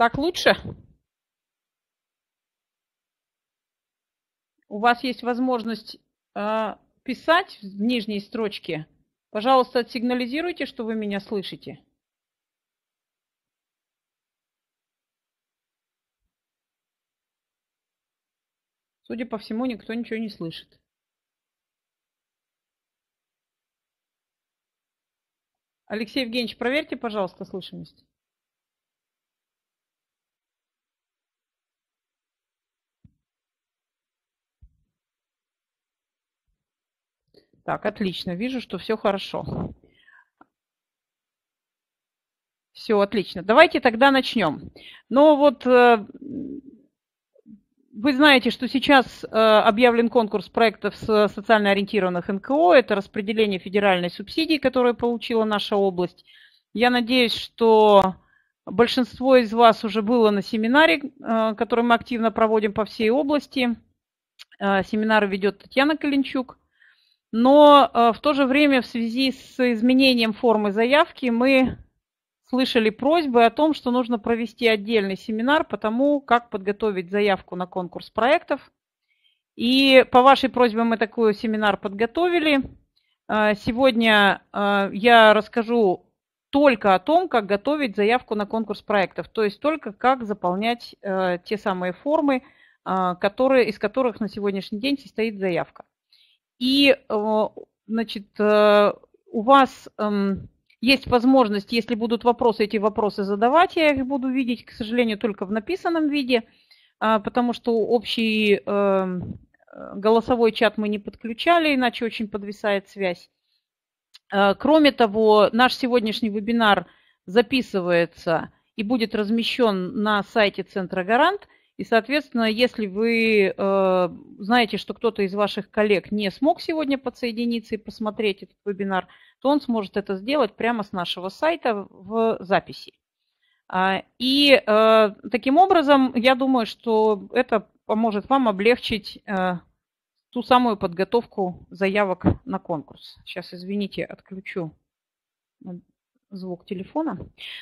Так лучше? У вас есть возможность э, писать в нижней строчке. Пожалуйста, отсигнализируйте, что вы меня слышите. Судя по всему, никто ничего не слышит. Алексей Евгеньевич, проверьте, пожалуйста, слышимость. Так, отлично. Вижу, что все хорошо. Все, отлично. Давайте тогда начнем. Ну вот э, вы знаете, что сейчас э, объявлен конкурс проектов социально ориентированных НКО. Это распределение федеральной субсидии, которую получила наша область. Я надеюсь, что большинство из вас уже было на семинаре, э, который мы активно проводим по всей области. Э, семинар ведет Татьяна Калинчук. Но в то же время в связи с изменением формы заявки мы слышали просьбы о том, что нужно провести отдельный семинар по тому, как подготовить заявку на конкурс проектов. И по вашей просьбе мы такой семинар подготовили. А, сегодня а, я расскажу только о том, как готовить заявку на конкурс проектов, то есть только как заполнять те самые формы, которые, из которых на сегодняшний день состоит заявка. И значит, у вас эм, есть возможность, если будут вопросы, эти вопросы задавать, я их буду видеть, к сожалению, только в написанном виде, а, потому что общий эм, голосовой чат мы не подключали, иначе очень подвисает связь. Кроме того, наш сегодняшний вебинар записывается и будет размещен на сайте Центра Гарант. И, соответственно, если вы э, знаете, что кто-то из ваших коллег не смог сегодня подсоединиться и посмотреть этот вебинар, то он сможет это сделать прямо с нашего сайта в записи. А, и э, таким образом, я думаю, что это поможет вам облегчить э, ту самую подготовку заявок на конкурс. Сейчас, извините, отключу звук телефона.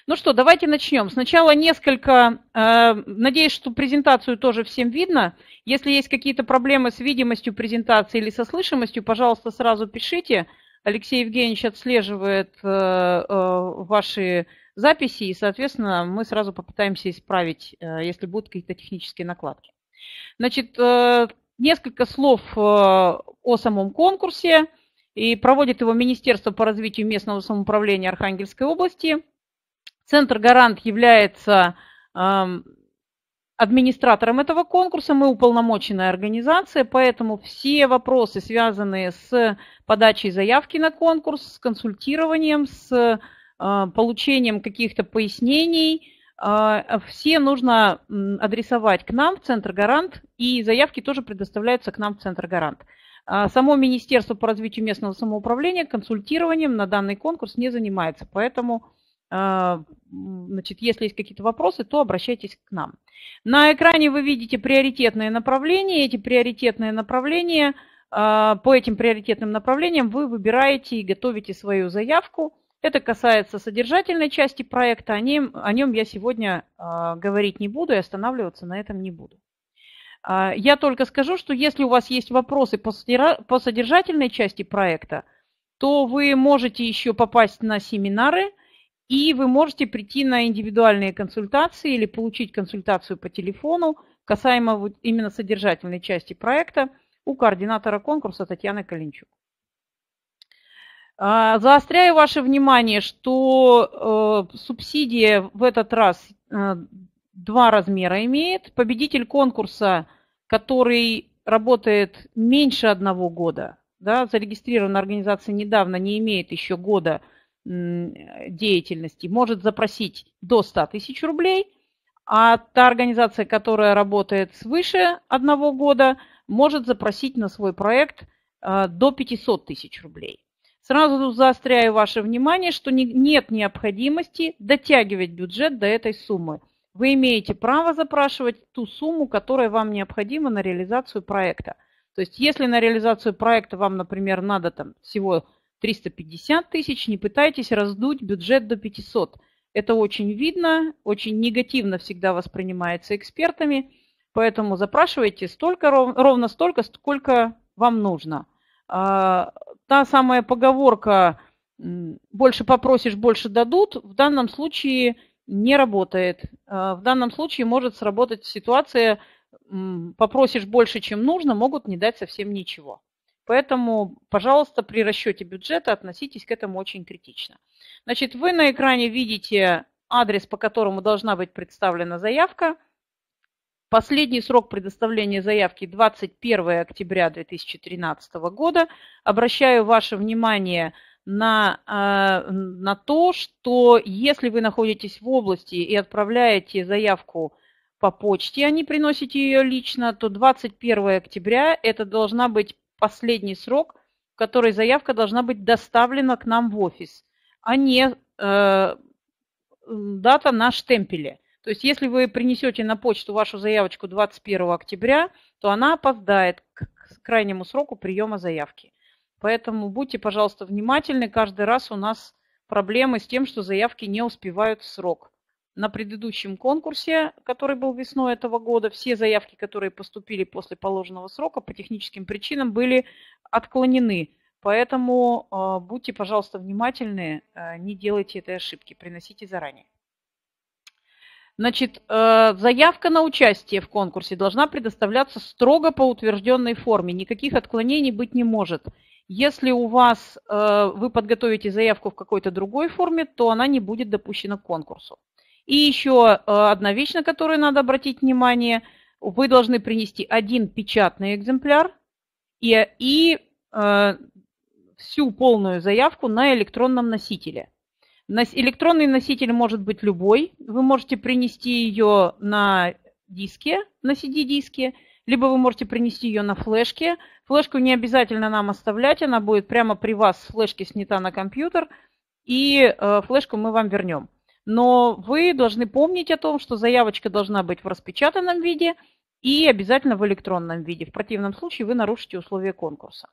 Ну что, давайте начнем. Сначала несколько, э, надеюсь, что презентацию тоже всем видно. Если есть какие-то проблемы с видимостью презентации или со слышимостью, пожалуйста, сразу пишите. Алексей Евгеньевич отслеживает э, э, ваши записи, и, соответственно, мы сразу попытаемся исправить, э, если будут какие-то технические накладки. Значит, несколько слов о самом конкурсе. И проводит его Министерство по развитию местного самоуправления Архангельской области. Центр «Гарант» является администратором этого конкурса, мы уполномоченная организация, поэтому все вопросы, связанные с подачей заявки на конкурс, с консультированием, с э, получением каких-то пояснений, э, все нужно адресовать к нам в Центр Гарант, и заявки тоже предоставляются к нам в Центр Гарант. А само Министерство по развитию местного самоуправления консультированием на данный конкурс не занимается, поэтому а, значит, если есть какие-то вопросы, то обращайтесь к нам. На экране вы видите приоритетные направления. Эти приоритетные направления, а, по этим приоритетным направлениям вы выбираете и готовите свою заявку. Это касается содержательной части проекта, о нем, о нем я сегодня а, говорить не буду и останавливаться на этом не буду. Я только скажу, что если у вас есть вопросы по содержательной части проекта, то вы можете еще попасть на семинары – и вы можете прийти на индивидуальные консультации или получить консультацию по телефону касаемо именно содержательной части проекта у координатора конкурса Татьяны Калинчук. А, заостряю ваше внимание, что э, субсидия в этот раз э, два размера имеет. Победитель конкурса, который работает меньше одного года, да, зарегистрирована организация недавно, не имеет еще года – деятельности может запросить до 100 тысяч рублей, а та организация, которая работает свыше одного года, может запросить на свой проект а, до 500 тысяч рублей. Сразу заостряю ваше внимание, что нет необходимости дотягивать бюджет до этой суммы. Вы имеете право запрашивать ту сумму, которая вам необходима на реализацию проекта. То есть, если на реализацию проекта вам, например, надо там всего 350 тысяч, не пытайтесь раздуть бюджет до 500. Это очень видно, очень негативно всегда воспринимается экспертами, поэтому запрашивайте столько, ровно столько, сколько вам нужно. А, та самая поговорка «больше попросишь, больше дадут» в данном случае не работает. А, в данном случае может сработать ситуация «попросишь больше, чем нужно, могут не дать совсем ничего». Поэтому, пожалуйста, при расчете бюджета относитесь к этому очень критично. Значит, вы на экране видите адрес, по которому должна быть представлена заявка. Последний срок предоставления заявки 21 октября 2013 года. Обращаю ваше внимание на, э, на то, что если вы находитесь в области и отправляете заявку по почте, а не приносите ее лично, то 21 октября это должна быть последний срок, в который заявка должна быть доставлена к нам в офис, а не э, дата на штемпеле. То есть если вы принесете на почту вашу заявочку 21 октября, то она опоздает к крайнему сроку приема заявки. Поэтому будьте, пожалуйста, внимательны. Каждый раз у нас проблемы с тем, что заявки не успевают в срок на предыдущем конкурсе, который был весной этого года, все заявки, которые поступили после положенного срока, по техническим причинам были отклонены. Поэтому э, будьте, пожалуйста, внимательны, э, не делайте этой ошибки, приносите заранее. Значит, э, заявка на участие в конкурсе должна предоставляться строго по утвержденной форме. Никаких отклонений быть не может. Если у вас э, вы подготовите заявку в какой-то другой форме, то она не будет допущена к конкурсу. И еще э, одна вещь, на которую надо обратить внимание. Вы должны принести один печатный экземпляр и, и э, всю полную заявку на электронном носителе. Электронный носитель может быть любой. Вы можете принести ее на диске, на CD-диске, либо вы можете принести ее на флешке. Флешку не обязательно нам оставлять, она будет прямо при вас с флешки снята на компьютер, и э, флешку мы вам вернем но вы должны помнить о том, что заявочка должна быть в распечатанном виде и обязательно в электронном виде. В противном случае вы нарушите условия конкурса.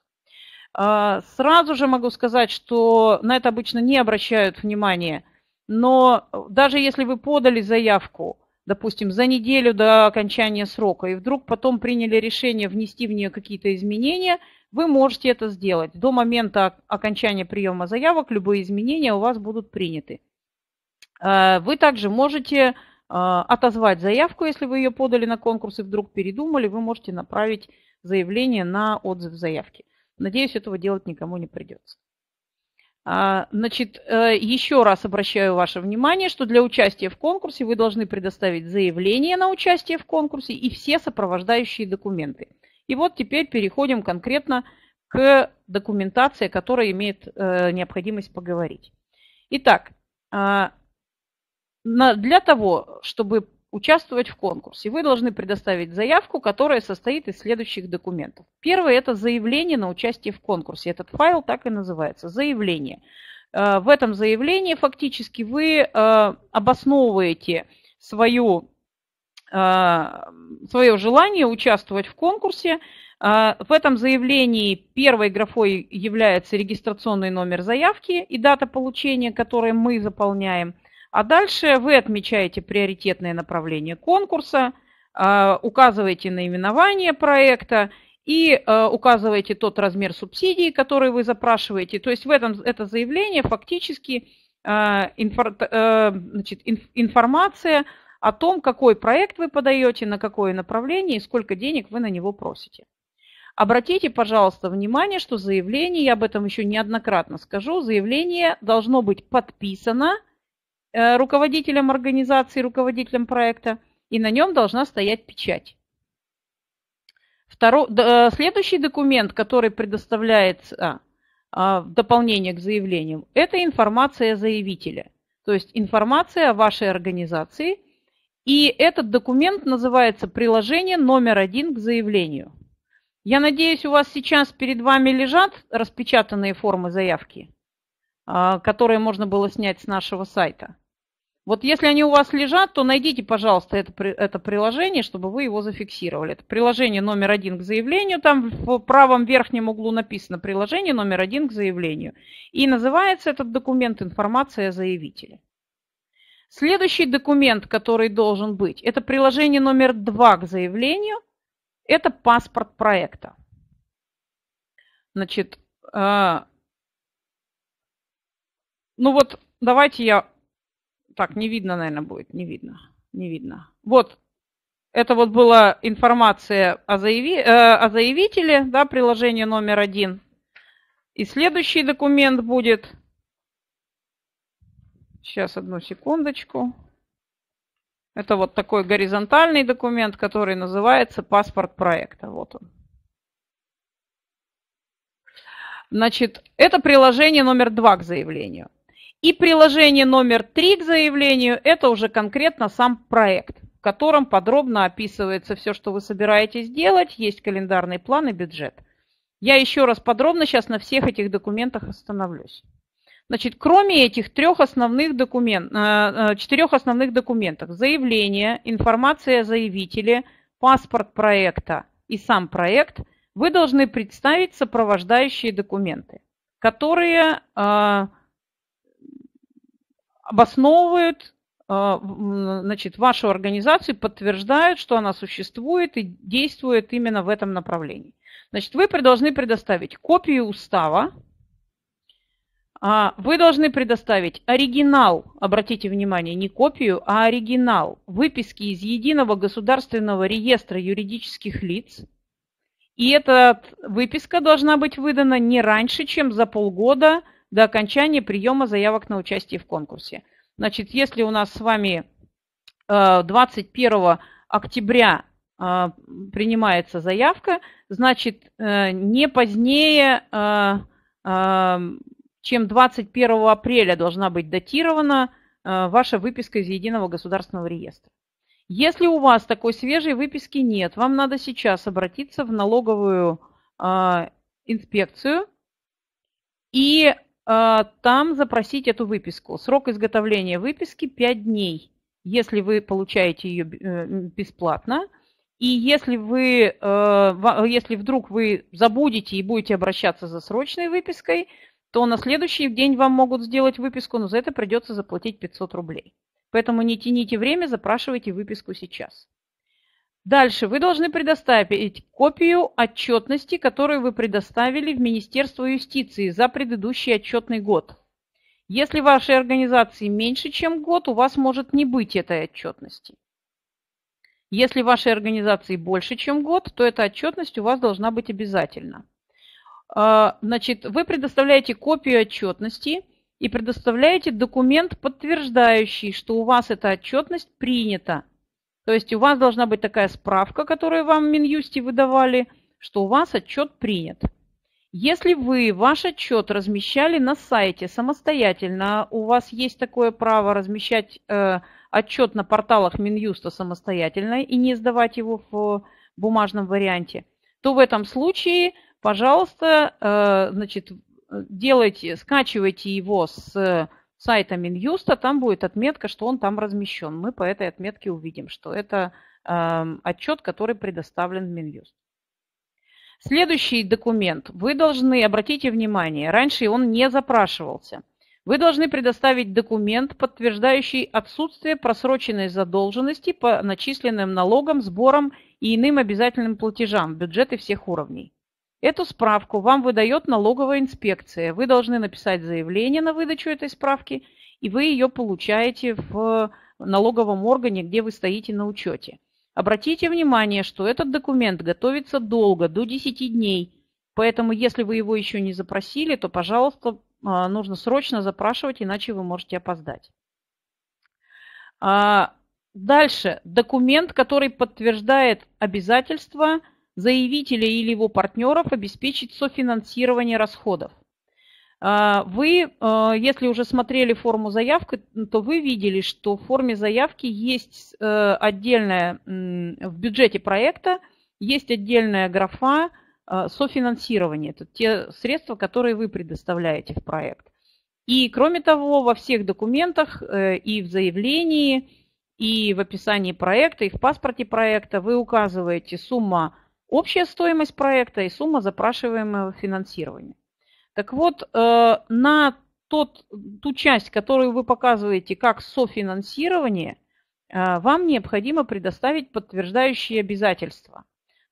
А, сразу же могу сказать, что на это обычно не обращают внимания, но даже если вы подали заявку, допустим, за неделю до окончания срока, и вдруг потом приняли решение внести в нее какие-то изменения, вы можете это сделать. До момента окончания приема заявок любые изменения у вас будут приняты. Э, вы также можете э, отозвать заявку, если вы ее подали на конкурс и вдруг передумали, вы можете направить заявление на отзыв заявки. Надеюсь, этого делать никому не придется. А, значит, э, еще раз обращаю ваше внимание, что для участия в конкурсе вы должны предоставить заявление на участие в конкурсе и все сопровождающие документы. И вот теперь переходим конкретно к документации, которая имеет необходимость поговорить. Итак, для того, чтобы участвовать в конкурсе, вы должны предоставить заявку, которая состоит из следующих документов. Первое – это заявление на участие в конкурсе. Этот файл так и называется – заявление. Э, в этом заявлении фактически вы э, обосновываете свою, э, свое желание участвовать в конкурсе. В этом заявлении первой графой является регистрационный номер заявки и дата получения, которую мы заполняем – а дальше вы отмечаете приоритетное направление конкурса, а, указываете наименование проекта и а, указываете тот размер субсидий, который вы запрашиваете. То есть в этом это заявление фактически а, значит, информация о том, какой проект вы подаете, на какое направление и сколько денег вы на него просите. Обратите, пожалуйста, внимание, что заявление, я об этом еще неоднократно скажу, заявление должно быть подписано Э, руководителем организации, руководителем проекта, и на нем должна стоять печать. Второй, э, следующий документ, который предоставляется а, в дополнение к заявлению, это информация заявителя. То есть информация о вашей организации. И этот документ называется приложение номер один к заявлению. Я надеюсь, у вас сейчас перед вами лежат распечатанные формы заявки, а, которые можно было снять с нашего сайта. Вот если они у вас лежат, то найдите, пожалуйста, это, это приложение, чтобы вы его зафиксировали. Это приложение номер один к заявлению. Там в правом верхнем углу написано приложение номер один к заявлению. И называется этот документ «Информация о заявителе». Следующий документ, который должен быть, это приложение номер два к заявлению. Это паспорт проекта. Значит, э, ну вот давайте я... Так, не видно, наверное, будет. Не видно. Не видно. Вот, это вот была информация о, заяви, э, о заявителе, да, приложение номер один. И следующий документ будет... Сейчас, одну секундочку. Это вот такой горизонтальный документ, который называется паспорт проекта. Вот он. Значит, это приложение номер два к заявлению. И приложение номер три к заявлению – это уже конкретно сам проект, в котором подробно описывается все, что вы собираетесь делать, есть календарный план и бюджет. Я еще раз подробно сейчас на всех этих документах остановлюсь. Значит, кроме этих трех основных документ, э, э, четырех основных документов, заявление, информация о заявителе, паспорт проекта и сам проект, вы должны представить сопровождающие документы, которые э, обосновывают значит, вашу организацию, подтверждают, что она существует и действует именно в этом направлении. Значит, вы должны предоставить копию устава, а, вы должны предоставить оригинал, обратите внимание, не копию, а оригинал выписки из Единого государственного реестра юридических лиц. И эта выписка должна быть выдана не раньше, чем за полгода до окончания приема заявок на участие в конкурсе. Значит, если у нас с вами 21 э, октября э, принимается заявка, значит, э, не позднее чем 21 апреля должна быть датирована ваша выписка из Единого государственного реестра. Если у вас такой свежей выписки нет, вам надо сейчас обратиться в налоговую инспекцию и там запросить эту выписку. Срок изготовления выписки 5 дней, если вы получаете ее бесплатно. И если, вы, если вдруг вы забудете и будете обращаться за срочной выпиской, то на следующий день вам могут сделать выписку, но за это придется заплатить 500 рублей. Поэтому не тяните время, запрашивайте выписку сейчас. Дальше вы должны предоставить копию отчетности, которую вы предоставили в Министерство юстиции за предыдущий отчетный год. Если вашей организации меньше, чем год, у вас может не быть этой отчетности. Если вашей организации больше, чем год, то эта отчетность у вас должна быть обязательно. А, значит, вы предоставляете копию отчетности и предоставляете документ, подтверждающий, что у вас эта отчетность принята. То есть у вас должна быть такая справка, которую вам в Минюсте выдавали, что у вас отчет принят. Если вы ваш отчет размещали на сайте самостоятельно, у вас есть такое право размещать э, отчет на порталах Минюста самостоятельно и не сдавать его в бумажном варианте, то в этом случае пожалуйста, э, значит, делайте, скачивайте его с сайта Минюста, там будет отметка, что он там размещен. Мы по этой отметке увидим, что это эм, отчет, который предоставлен в Минюст. Следующий документ. Вы должны, обратите внимание, раньше он не запрашивался. Вы должны предоставить документ, подтверждающий отсутствие просроченной задолженности по начисленным налогам, сборам и иным обязательным платежам в бюджеты всех уровней. Эту справку вам выдает налоговая инспекция. Вы должны написать заявление на выдачу этой справки, и вы ее получаете в налоговом органе, где вы стоите на учете. Обратите внимание, что этот документ готовится долго, до 10 дней. Поэтому, если вы его еще не запросили, то, пожалуйста, а, нужно срочно запрашивать, иначе вы можете опоздать. А, дальше. Документ, который подтверждает обязательства – заявителя или его партнеров обеспечить софинансирование расходов. А, вы, а, если уже смотрели форму заявки, то вы видели, что в форме заявки есть э, отдельная, в бюджете проекта есть отдельная графа а, софинансирование. Это те средства, которые вы предоставляете в проект. И кроме того, во всех документах э, и в заявлении, и в описании проекта, и в паспорте проекта вы указываете сумма общая стоимость проекта и сумма запрашиваемого финансирования. Так вот, э, на тот, ту часть, которую вы показываете как софинансирование, э, вам необходимо предоставить подтверждающие обязательства.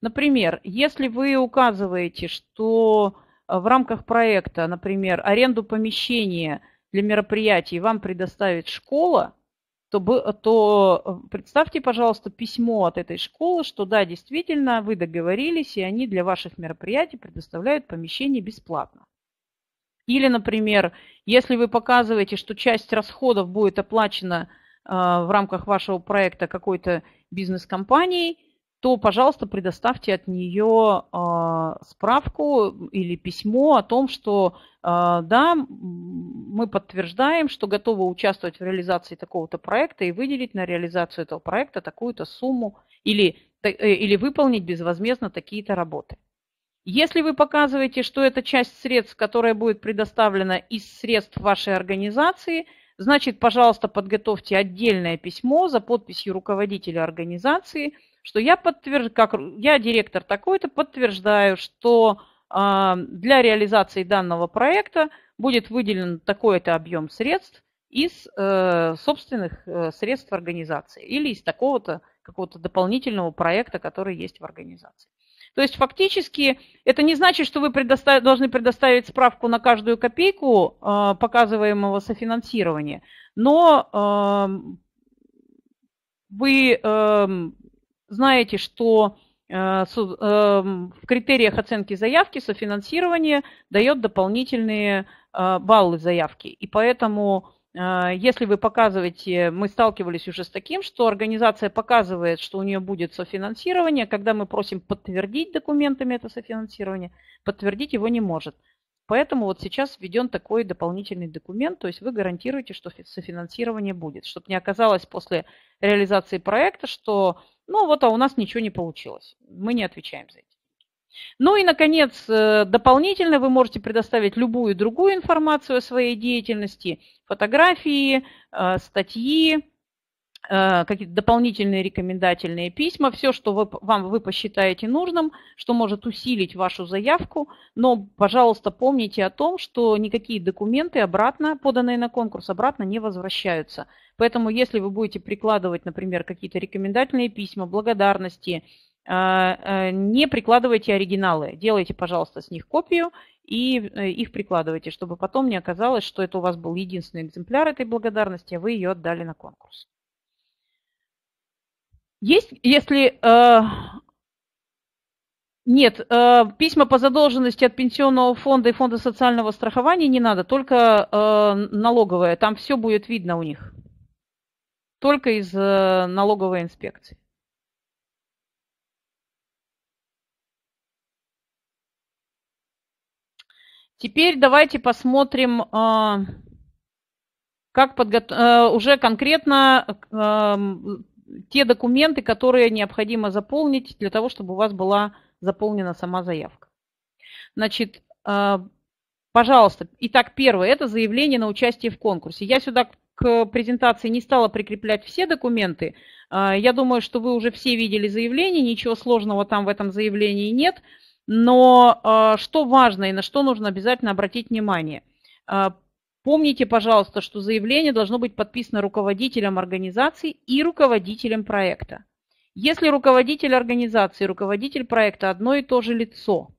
Например, если вы указываете, что э, в рамках проекта, например, аренду помещения для мероприятий вам предоставит школа, то, то э, представьте, пожалуйста, письмо от этой школы, что да, действительно, вы договорились, и они для ваших мероприятий предоставляют помещение бесплатно. Или, например, если вы показываете, что часть расходов будет оплачена э, в рамках вашего проекта какой-то бизнес-компанией, то, пожалуйста, предоставьте от нее э, справку или письмо о том, что э, да, мы подтверждаем, что готовы участвовать в реализации такого-то проекта и выделить на реализацию этого проекта такую-то сумму или, э, или выполнить безвозмездно такие-то работы. Если вы показываете, что это часть средств, которая будет предоставлена из средств вашей организации, значит, пожалуйста, подготовьте отдельное письмо за подписью руководителя организации, что я, подтвержд... как я директор такой-то, подтверждаю, что э, для реализации данного проекта будет выделен такой-то объем средств из э, собственных э, средств организации или из такого-то какого-то дополнительного проекта, который есть в организации. То есть фактически это не значит, что вы предостав... должны предоставить справку на каждую копейку э, показываемого софинансирования, но э, вы э, знаете, что э, э, в критериях оценки заявки софинансирование дает дополнительные э, баллы заявки. И поэтому а, если вы показываете, мы сталкивались уже с таким, что организация показывает, что у нее будет софинансирование, когда мы просим подтвердить документами это софинансирование, подтвердить его не может. Поэтому вот сейчас введен такой дополнительный документ, то есть вы гарантируете, что софинансирование будет, чтобы не оказалось после реализации проекта, что ну вот, а у нас ничего не получилось. Мы не отвечаем за это. Ну и, наконец, э, дополнительно вы можете предоставить любую другую информацию о своей деятельности, фотографии, э, статьи, какие-то дополнительные рекомендательные письма, все, что вы, вам вы посчитаете нужным, что может усилить вашу заявку. Но, пожалуйста, помните о том, что никакие документы обратно, поданные на конкурс, обратно не возвращаются. Поэтому, если вы будете прикладывать, например, какие-то рекомендательные письма, благодарности, а, а, не прикладывайте оригиналы. Делайте, пожалуйста, с них копию и э, их прикладывайте, чтобы потом не оказалось, что это у вас был единственный экземпляр этой благодарности, а вы ее отдали на конкурс. Есть, если э, нет, э, письма по задолженности от пенсионного фонда и фонда социального страхования не надо, только э, налоговая, там все будет видно у них, только из э, налоговой инспекции. Теперь давайте посмотрим, а, как подготовить э, уже конкретно э, те документы, которые необходимо заполнить для того, чтобы у вас была заполнена сама заявка. Значит, э, пожалуйста, итак, первое, это заявление на участие в конкурсе. Я сюда к презентации не стала прикреплять все документы. Я думаю, что вы уже все видели заявление, ничего сложного там в этом заявлении нет. Но э, что важно и на что нужно обязательно обратить внимание? Помните, пожалуйста, что заявление должно быть подписано руководителем организации и руководителем проекта. Если руководитель организации и руководитель проекта одно и то же лицо,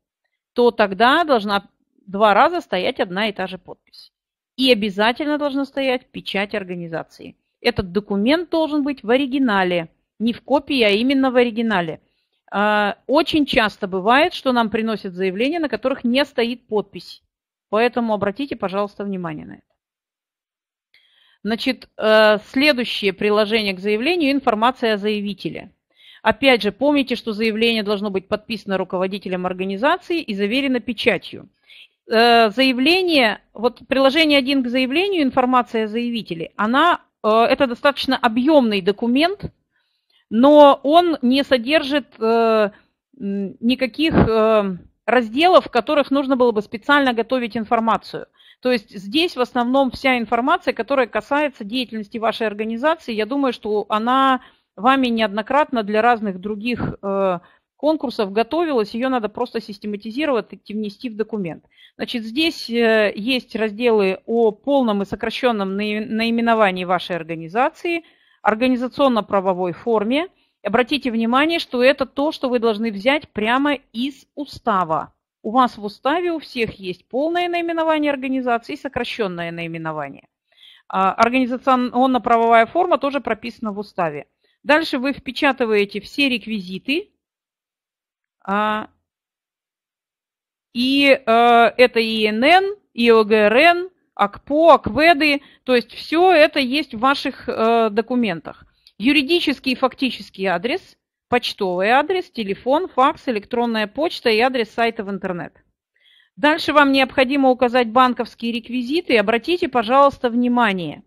то тогда должна два раза стоять одна и та же подпись. И обязательно должна стоять печать организации. Этот документ должен быть в оригинале, не в копии, а именно в оригинале. А, очень часто бывает, что нам приносят заявления, на которых не стоит подпись. Поэтому обратите, пожалуйста, внимание на это. Значит, э, следующее приложение к заявлению – информация о заявителе. Опять же, помните, что заявление должно быть подписано руководителем организации и заверено печатью. Э, заявление, вот приложение 1 к заявлению, информация о заявителе, она, э, это достаточно объемный документ – но он не содержит никаких разделов, в которых нужно было бы специально готовить информацию. То есть здесь в основном вся информация, которая касается деятельности вашей организации, я думаю, что она вами неоднократно для разных других э, конкурсов готовилась, ее надо просто систематизировать и внести в документ. Значит, здесь э, есть разделы о полном и сокращенном наименовании вашей организации, организационно-правовой форме. Обратите внимание, что это то, что вы должны взять прямо из устава. У вас в уставе у всех есть полное наименование организации и сокращенное наименование. А, организационно-правовая форма тоже прописана в уставе. Дальше вы впечатываете все реквизиты. А, и э, это ИНН, ИОГРН, АКПО, АКВЭДы. То есть все это есть в ваших э, документах. Юридический и фактический адрес, почтовый адрес, телефон, факс, электронная почта и адрес сайта в интернет. Дальше вам необходимо указать банковские реквизиты. Обратите, пожалуйста, внимание.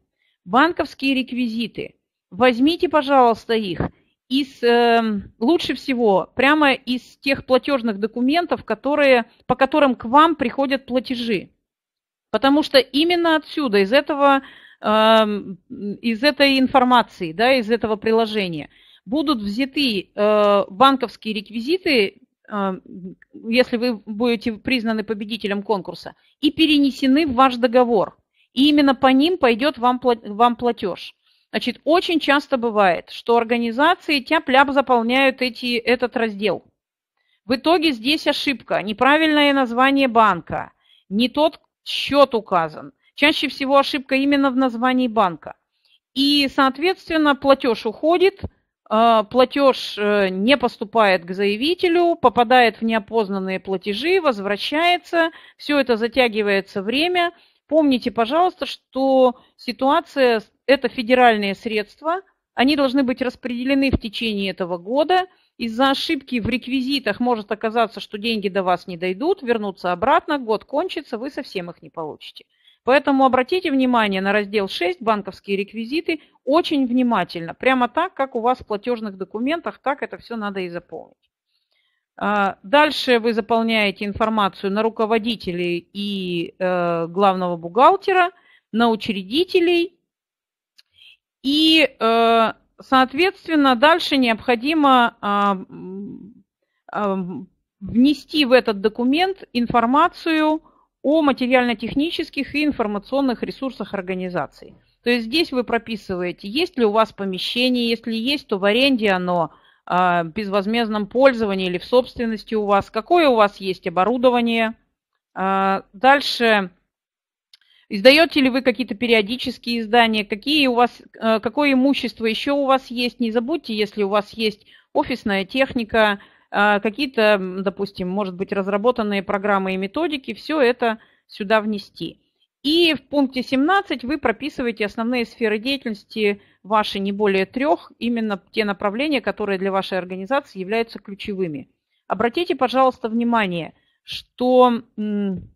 Банковские реквизиты. Возьмите, пожалуйста, их из, э, лучше всего прямо из тех платежных документов, которые, по которым к вам приходят платежи. Потому что именно отсюда, из этого, из этой информации, да, из этого приложения будут взяты э, банковские реквизиты, э, если вы будете признаны победителем конкурса, и перенесены в ваш договор. И именно по ним пойдет вам, вам платеж. Значит, очень часто бывает, что организации тяп-ляп заполняют эти, этот раздел. В итоге здесь ошибка, неправильное название банка, не тот счет указан. Чаще всего ошибка именно в названии банка. И, соответственно, платеж уходит, э, платеж э, не поступает к заявителю, попадает в неопознанные платежи, возвращается, все это затягивается время. Помните, пожалуйста, что ситуация это федеральные средства, они должны быть распределены в течение этого года. Из-за ошибки в реквизитах может оказаться, что деньги до вас не дойдут, вернутся обратно, год кончится, вы совсем их не получите. Поэтому обратите внимание на раздел 6 «Банковские реквизиты» очень внимательно. Прямо так, как у вас в платежных документах, так это все надо и заполнить. А, дальше вы заполняете информацию на руководителей и э, главного бухгалтера, на учредителей и, э, соответственно, дальше необходимо а, а, внести в этот документ информацию о материально-технических и информационных ресурсах организации. То есть здесь вы прописываете, есть ли у вас помещение, если есть, то в аренде оно, а, в безвозмездном пользовании или в собственности у вас, какое у вас есть оборудование. Дальше Издаете ли вы какие-то периодические издания? Какие у вас, э, какое имущество еще у вас есть? Не забудьте, если у вас есть офисная техника, какие-то, допустим, может быть, разработанные программы и методики, все это сюда внести. И в пункте 17 вы прописываете основные сферы деятельности ваши не более трех, именно те направления, которые для вашей организации являются ключевыми. Обратите, пожалуйста, внимание, что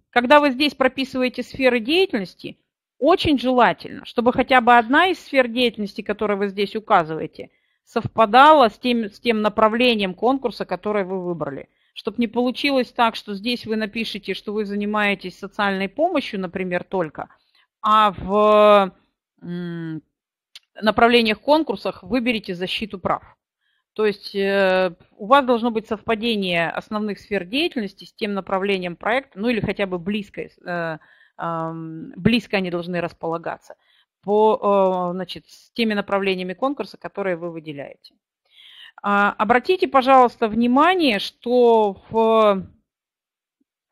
когда вы здесь прописываете сферы деятельности, очень желательно, чтобы хотя бы одна из сфер деятельности, которую вы здесь указываете, совпадала с тем, с тем направлением конкурса, которое вы выбрали. Чтобы не получилось так, что здесь вы напишете, что вы занимаетесь социальной помощью, например, только, а в направлениях конкурсах выберете защиту прав. То есть э, у вас должно быть совпадение основных сфер деятельности с тем направлением проекта, ну или хотя бы близко, э, близко они должны располагаться по, э, значит, с теми направлениями конкурса, которые вы выделяете. А, обратите, пожалуйста, внимание, что в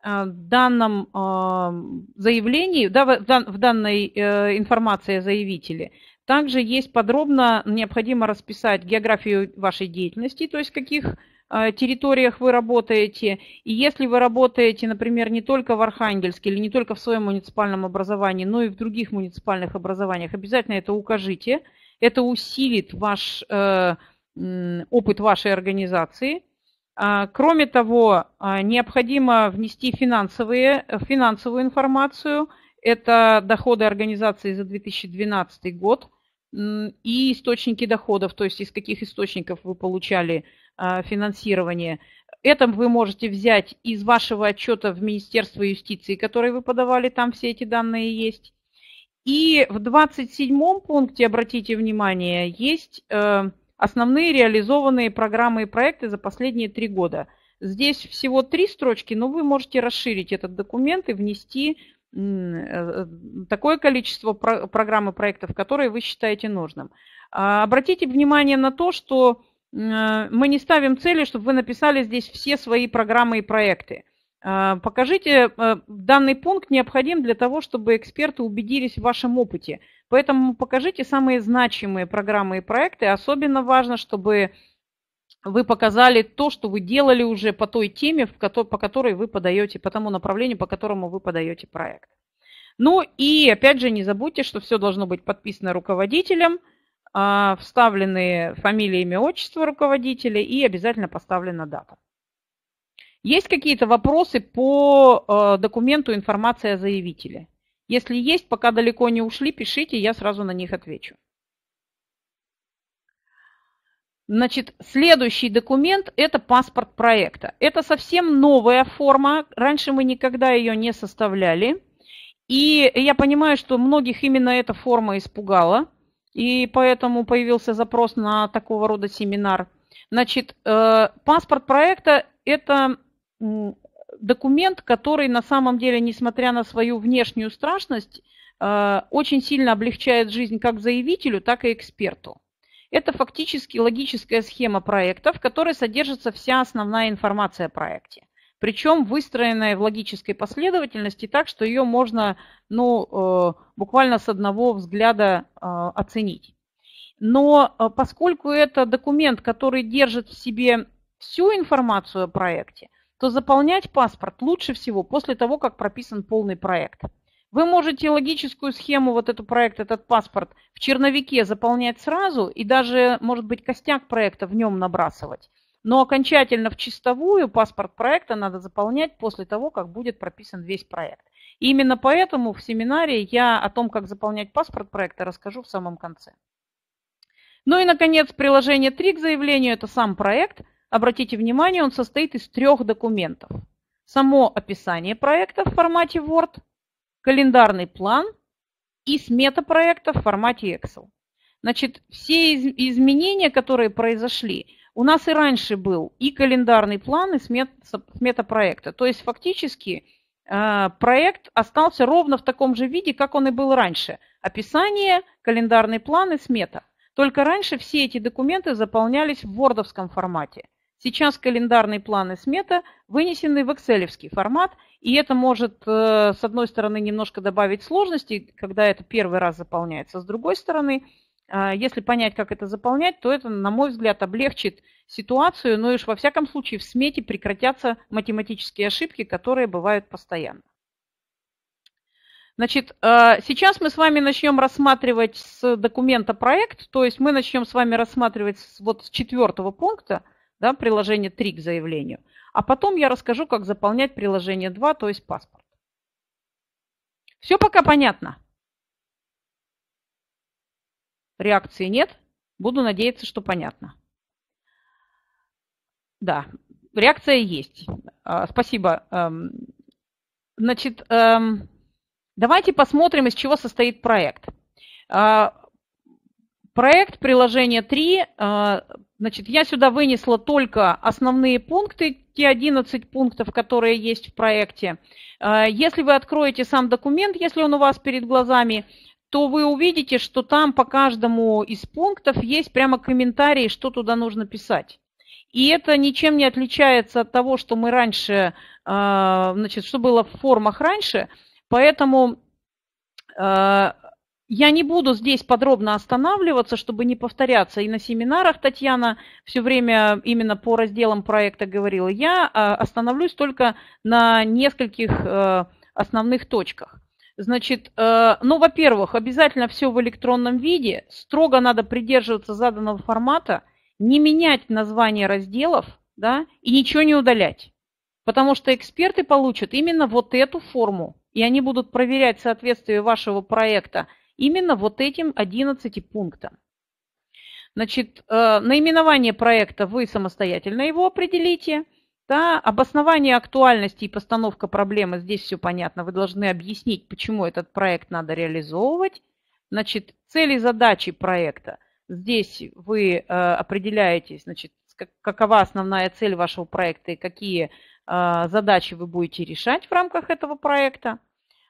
данном заявлении, в данной информации о заявителе – также есть подробно необходимо расписать географию вашей деятельности, то есть каких э, территориях вы работаете. И если вы работаете, например, не только в Архангельске или не только в своем муниципальном образовании, но и в других муниципальных образованиях, обязательно это укажите. Это усилит ваш э, опыт вашей организации. А, кроме того, а, необходимо внести финансовые, финансовую информацию. Это доходы организации за 2012 год – и источники доходов, то есть из каких источников вы получали а, финансирование. Это вы можете взять из вашего отчета в Министерство юстиции, который вы подавали, там все эти данные есть. И в 27 пункте, обратите внимание, есть э, основные реализованные программы и проекты за последние три года. Здесь всего три строчки, но вы можете расширить этот документ и внести э, такое количество программ и проектов, которые вы считаете нужным. А, обратите внимание на то, что мы не ставим цели, чтобы вы написали здесь все свои программы и проекты. А, покажите, э, данный пункт необходим для того, чтобы эксперты убедились в вашем опыте. Поэтому покажите самые значимые программы и проекты. Особенно важно, чтобы вы показали то, что вы делали уже по той теме, по которой вы подаете, по тому направлению, по которому вы подаете проект. Ну и опять же не забудьте, что все должно быть подписано руководителем, вставлены фамилия, имя, отчество руководителя и обязательно поставлена дата. Есть какие-то вопросы по э, документу информация о заявителе? Если есть, пока далеко не ушли, пишите, я сразу на них отвечу. Значит, следующий документ – это паспорт проекта. Это совсем новая форма. Раньше мы никогда ее не составляли. И я понимаю, что многих именно эта форма испугала. И поэтому появился запрос на такого рода семинар. Значит, э, паспорт проекта – это документ, который на самом деле, несмотря на свою внешнюю страшность, э, очень сильно облегчает жизнь как заявителю, так и эксперту. Это фактически логическая схема проекта, в которой содержится вся основная информация о проекте. Причем выстроенная в логической последовательности так, что ее можно ну, э, буквально с одного взгляда э, оценить. Но поскольку это документ, который держит в себе всю информацию о проекте, то заполнять паспорт лучше всего после того, как прописан полный проект. Вы можете логическую схему, вот этот проект, этот паспорт в черновике заполнять сразу и даже, может быть, костяк проекта в нем набрасывать. Но окончательно в чистовую паспорт проекта надо заполнять после того, как будет прописан весь проект. И именно поэтому в семинаре я о том, как заполнять паспорт проекта, расскажу в самом конце. Ну и, наконец, приложение 3 к заявлению – это сам проект – Обратите внимание, он состоит из трех документов. Само описание проекта в формате Word, календарный план и смета проекта в формате Excel. Значит, все изменения, которые произошли, у нас и раньше был и календарный план, и смета проекта. То есть фактически э, проект остался ровно в таком же виде, как он и был раньше. Описание, календарный план и смета. Только раньше все эти документы заполнялись в вордовском формате. Сейчас календарный план и смета вынесены в excel формат, и это может, э, с одной стороны, немножко добавить сложностей, когда это первый раз заполняется. С другой стороны, если понять, как это заполнять, то это, на мой взгляд, облегчит ситуацию, но уж во всяком случае в смете прекратятся математические ошибки, которые бывают постоянно. Значит, э, сейчас мы с вами начнем рассматривать с документа проект, то есть мы начнем с вами рассматривать вот с четвертого пункта – да, приложение 3 к заявлению. А потом я расскажу, как заполнять приложение 2, то есть паспорт. Все пока понятно? Реакции нет. Буду надеяться, что понятно. Да, реакция есть. А, спасибо. Эм, значит, эм, давайте посмотрим, из чего состоит проект. А, проект приложения 3 Значит, я сюда вынесла только основные пункты, те 11 пунктов, которые есть в проекте. Если вы откроете сам документ, если он у вас перед глазами, то вы увидите, что там по каждому из пунктов есть прямо комментарии, что туда нужно писать. И это ничем не отличается от того, что мы раньше, э, значит, что было в формах раньше. Поэтому э, я не буду здесь подробно останавливаться, чтобы не повторяться. И на семинарах Татьяна все время именно по разделам проекта говорила. Я а, остановлюсь только на нескольких основных точках. Значит, э, ну, во-первых, обязательно все в электронном виде. Строго надо придерживаться заданного формата, не менять название разделов да, и ничего не удалять. Потому что эксперты получат именно вот эту форму, и они будут проверять соответствие вашего проекта именно вот этим 11 пунктам. Значит, э, наименование проекта вы самостоятельно его определите. Да, обоснование актуальности и постановка проблемы, здесь все понятно. Вы должны объяснить, почему этот проект надо реализовывать. Значит, цели задачи проекта. Здесь вы определяете, значит, какова основная цель вашего проекта и какие задачи вы будете решать в рамках этого проекта.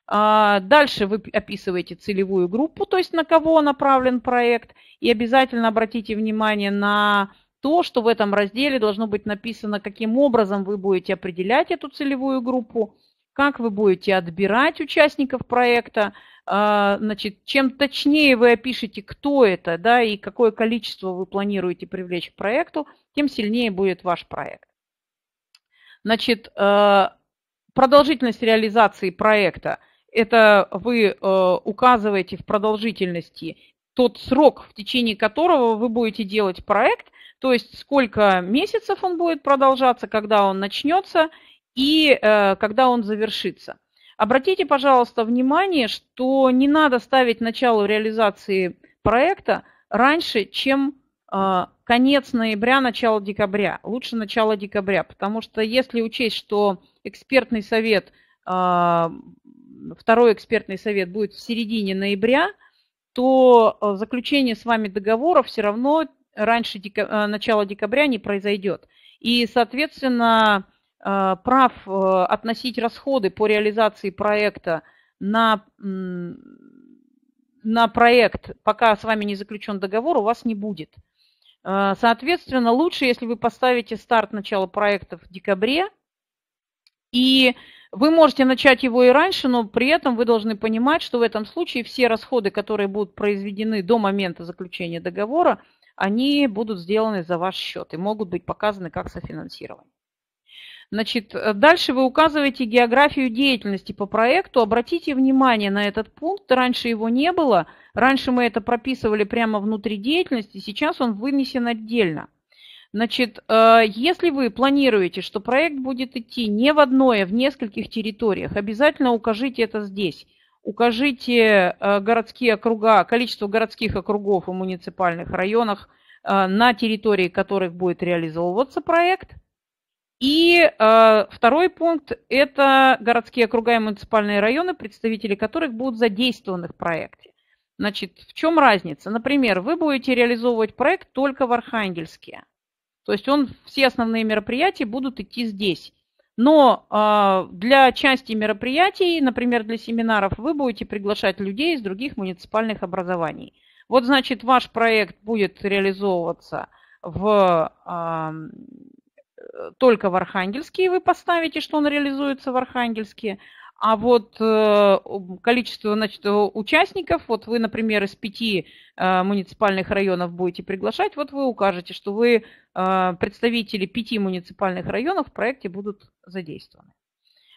Дальше вы описываете целевую группу, то есть на кого направлен проект. И обязательно обратите внимание на то, что в этом разделе должно быть написано, каким образом вы будете определять эту целевую группу, как вы будете отбирать участников проекта, а, значит, чем точнее вы опишете, кто это, да, и какое количество вы планируете привлечь к проекту, тем сильнее будет ваш проект. Значит, а, продолжительность реализации проекта – это вы а, указываете в продолжительности тот срок, в течение которого вы будете делать проект, то есть сколько месяцев он будет продолжаться, когда он начнется и э, когда он завершится. Обратите, пожалуйста, внимание, что не надо ставить начало реализации проекта раньше, чем э, конец ноября, начало декабря. Лучше начало декабря, потому что если учесть, что экспертный совет, э, второй экспертный совет будет в середине ноября, то заключение с вами договора все равно раньше дека, начала декабря не произойдет. И, соответственно, Э, прав э, относить расходы по реализации проекта на, на проект, пока с вами не заключен договор, у вас не будет. Э, соответственно, лучше, если вы поставите старт начала проекта в декабре, и вы можете начать его и раньше, но при этом вы должны понимать, что в этом случае все расходы, которые будут произведены до момента заключения договора, они будут сделаны за ваш счет и могут быть показаны как софинансирование. Значит, э, дальше вы указываете географию деятельности по проекту. Обратите внимание на этот пункт. Раньше его не было. Раньше мы это прописывали прямо внутри деятельности. Сейчас он вынесен отдельно. Значит, э, если вы планируете, что проект будет идти не в одной, а в нескольких территориях, обязательно укажите это здесь. Укажите э, городские округа, количество городских округов и муниципальных районах, на территории которых будет реализовываться проект – и э, второй пункт – это городские округа и муниципальные районы, представители которых будут задействованы в проекте. Значит, в чем разница? Например, вы будете реализовывать проект только в Архангельске. То есть он, все основные мероприятия будут идти здесь. Но э, для части мероприятий, например, для семинаров, вы будете приглашать людей из других муниципальных образований. Вот, значит, ваш проект будет реализовываться в э, только в Архангельске, вы поставите, что он реализуется в Архангельске. А вот э, количество значит, участников, вот вы, например, из пяти э, муниципальных районов будете приглашать, вот вы укажете, что вы э, представители пяти муниципальных районов в проекте будут задействованы.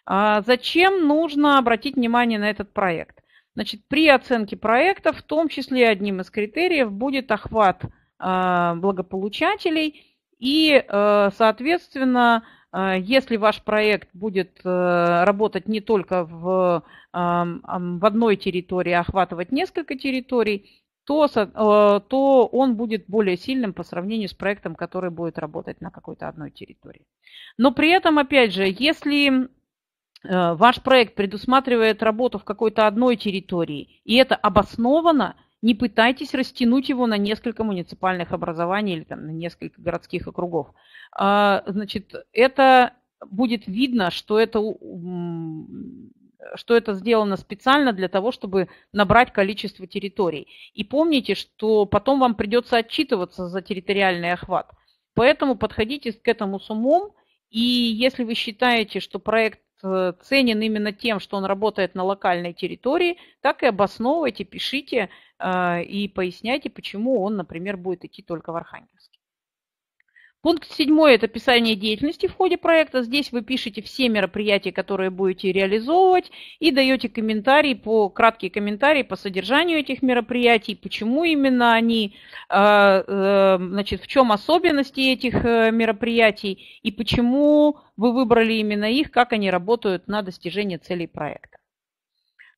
А зачем нужно обратить внимание на этот проект? Значит, при оценке проекта, в том числе одним из критериев, будет охват благополучателей – и, э, соответственно, э, если ваш проект будет э, работать не только в, в одной территории, а охватывать несколько территорий, то, то он будет более сильным по сравнению с проектом, который будет работать на какой-то одной территории. Но при этом, опять же, если ваш проект предусматривает работу в какой-то одной территории, и это обосновано, не пытайтесь растянуть его на несколько муниципальных образований или там, на несколько городских округов. А, значит, это будет видно, что это, что это сделано специально для того, чтобы набрать количество территорий. И помните, что потом вам придется отчитываться за территориальный охват. Поэтому подходите к этому с умом. И если вы считаете, что проект ценен именно тем, что он работает на локальной территории, так и обосновывайте, пишите, а, и поясняйте, почему он, например, будет идти только в Архангельске. Пункт седьмой – это описание деятельности в ходе проекта. Здесь вы пишете все мероприятия, которые будете реализовывать, и даете комментарии по, краткие комментарии по содержанию этих мероприятий, почему именно они, а, э, значит, в чем особенности этих э, мероприятий, и почему вы выбрали именно их, как они работают на достижение целей проекта.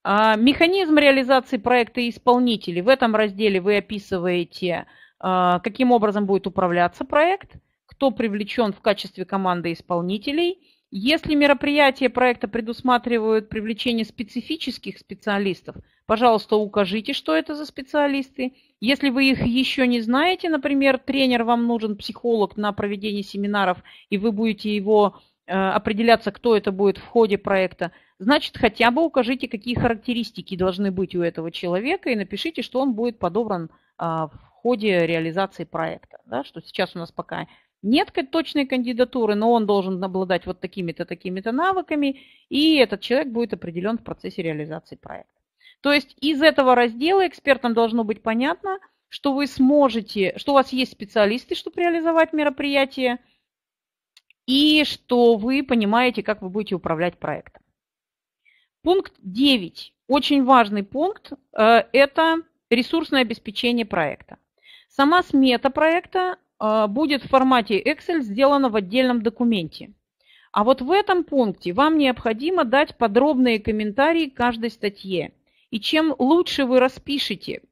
А, механизм реализации проекта и исполнителей. В этом разделе вы описываете, а, каким образом будет управляться проект, кто привлечен в качестве команды исполнителей. Если мероприятия проекта предусматривают привлечение специфических специалистов, пожалуйста, укажите, что это за специалисты. Если вы их еще не знаете, например, тренер вам нужен, психолог на проведение семинаров, и вы будете его э, определяться, кто это будет в ходе проекта, значит, хотя бы укажите, какие характеристики должны быть у этого человека, и напишите, что он будет подобран а, в ходе реализации проекта. Да, что сейчас у нас пока нет точной кандидатуры, но он должен обладать вот такими-то, такими-то навыками, и этот человек будет определен в процессе реализации проекта. То есть из этого раздела экспертам должно быть понятно, что вы сможете, что у вас есть специалисты, чтобы реализовать мероприятие, и что вы понимаете, как вы будете управлять проектом. Пункт 9. Очень важный пункт э, – это ресурсное обеспечение проекта. Сама смета проекта будет в формате Excel сделана в отдельном документе. А вот в этом пункте вам необходимо дать подробные комментарии к каждой статье. И чем лучше вы распишете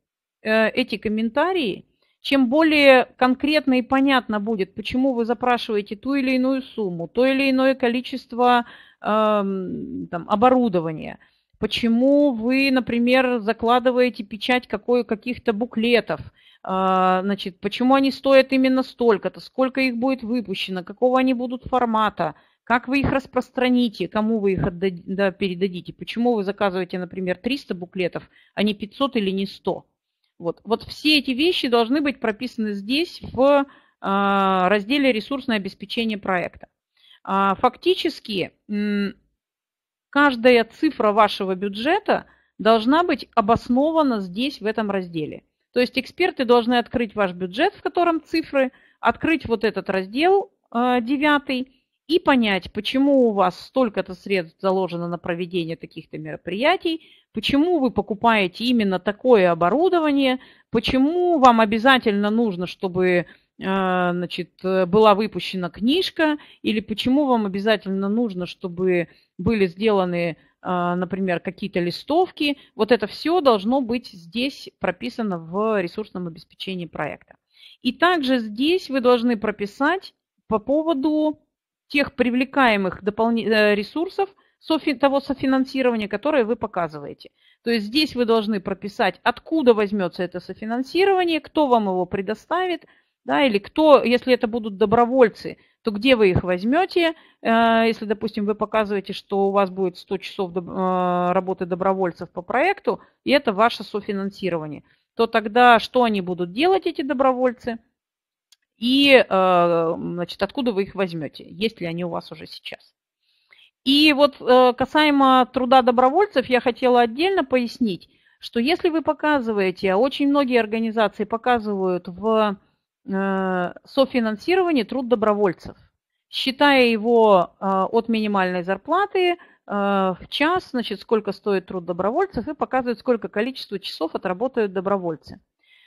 э, эти комментарии, чем более конкретно и понятно будет, почему вы запрашиваете ту или иную сумму, то или иное количество э, там, оборудования, почему вы, например, закладываете печать каких-то буклетов, э, значит, почему они стоят именно столько-то, сколько их будет выпущено, какого они будут формата – как вы их распространите, кому вы их отдадите, да, передадите? Почему вы заказываете, например, 300 буклетов, а не 500 или не 100? Вот, вот все эти вещи должны быть прописаны здесь в э, разделе «Ресурсное обеспечение проекта». А, фактически каждая цифра вашего бюджета должна быть обоснована здесь, в этом разделе. То есть эксперты должны открыть ваш бюджет, в котором цифры, открыть вот этот раздел э, девятый, и понять, почему у вас столько-то средств заложено на проведение таких-то мероприятий, почему вы покупаете именно такое оборудование, почему вам обязательно нужно, чтобы э, значит, была выпущена книжка, или почему вам обязательно нужно, чтобы были сделаны, например, какие-то листовки. Вот это все должно быть здесь прописано в ресурсном обеспечении проекта. И также здесь вы должны прописать по поводу тех привлекаемых э, ресурсов того софинансирования, которое вы показываете. То есть здесь вы должны прописать, откуда возьмется это софинансирование, кто вам его предоставит, да, или кто, если это будут добровольцы, то где вы их возьмете, э, если, допустим, вы показываете, что у вас будет 100 часов э, работы добровольцев по проекту, и это ваше софинансирование, то тогда что они будут делать, эти добровольцы – и э, значит, откуда вы их возьмете, есть ли они у вас уже сейчас. И вот касаемо труда добровольцев, я хотела отдельно пояснить, что если вы показываете, а очень многие организации показывают в э, софинансировании труд добровольцев, считая его от минимальной зарплаты в час, значит, сколько стоит труд добровольцев, и показывают, сколько количество часов отработают добровольцы.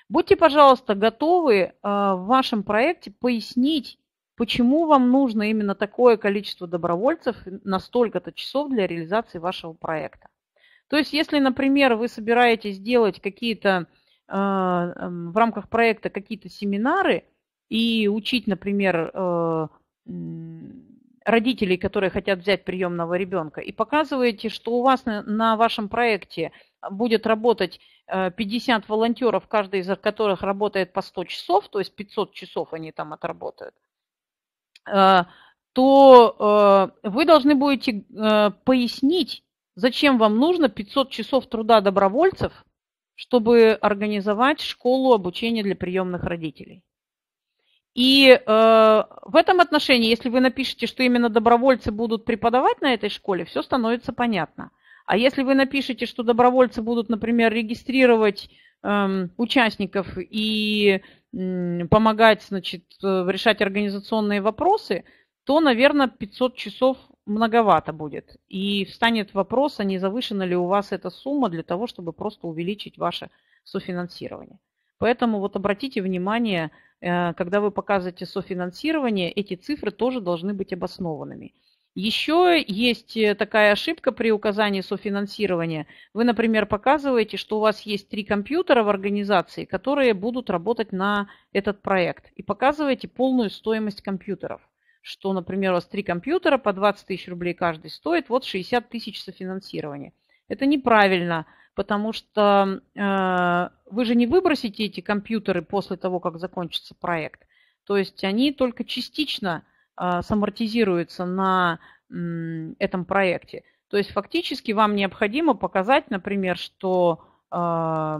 Будьте, пожалуйста, готовы э, в вашем проекте пояснить, почему вам нужно именно такое количество добровольцев на столько-то часов для реализации вашего проекта. То есть, если, например, вы собираетесь делать какие-то э, в рамках проекта какие-то семинары и учить, например, э, родителей, которые хотят взять приемного ребенка, и показываете, что у вас на, вашем проекте будет работать 50 э, волонтеров, каждый из которых работает по 100 часов, то есть 500 часов они там отработают, э, то вы должны будете пояснить, зачем вам нужно 500 часов труда добровольцев, чтобы организовать школу обучения для приемных родителей. И э, в этом отношении, если вы напишете, что именно добровольцы будут преподавать на этой школе, все становится понятно. А если вы напишете, что добровольцы будут, например, регистрировать э, участников и э, помогать, значит, решать организационные вопросы, то, наверное, 500 часов многовато будет. И встанет вопрос, а не завышена ли у вас эта сумма для того, чтобы просто увеличить ваше софинансирование. Поэтому вот обратите внимание, Э, когда вы показываете софинансирование, эти цифры тоже должны быть обоснованными. Еще есть э, такая ошибка при указании софинансирования. Вы, например, показываете, что у вас есть три компьютера в организации, которые будут работать на этот проект. И показываете полную стоимость компьютеров. Что, например, у вас три компьютера по 20 тысяч рублей каждый стоит, вот 60 тысяч софинансирования. Это неправильно, потому что э, вы же не выбросите эти компьютеры после того, как закончится проект. То есть они только частично э, самортизируются на э, этом проекте. То есть фактически вам необходимо показать, например, что э,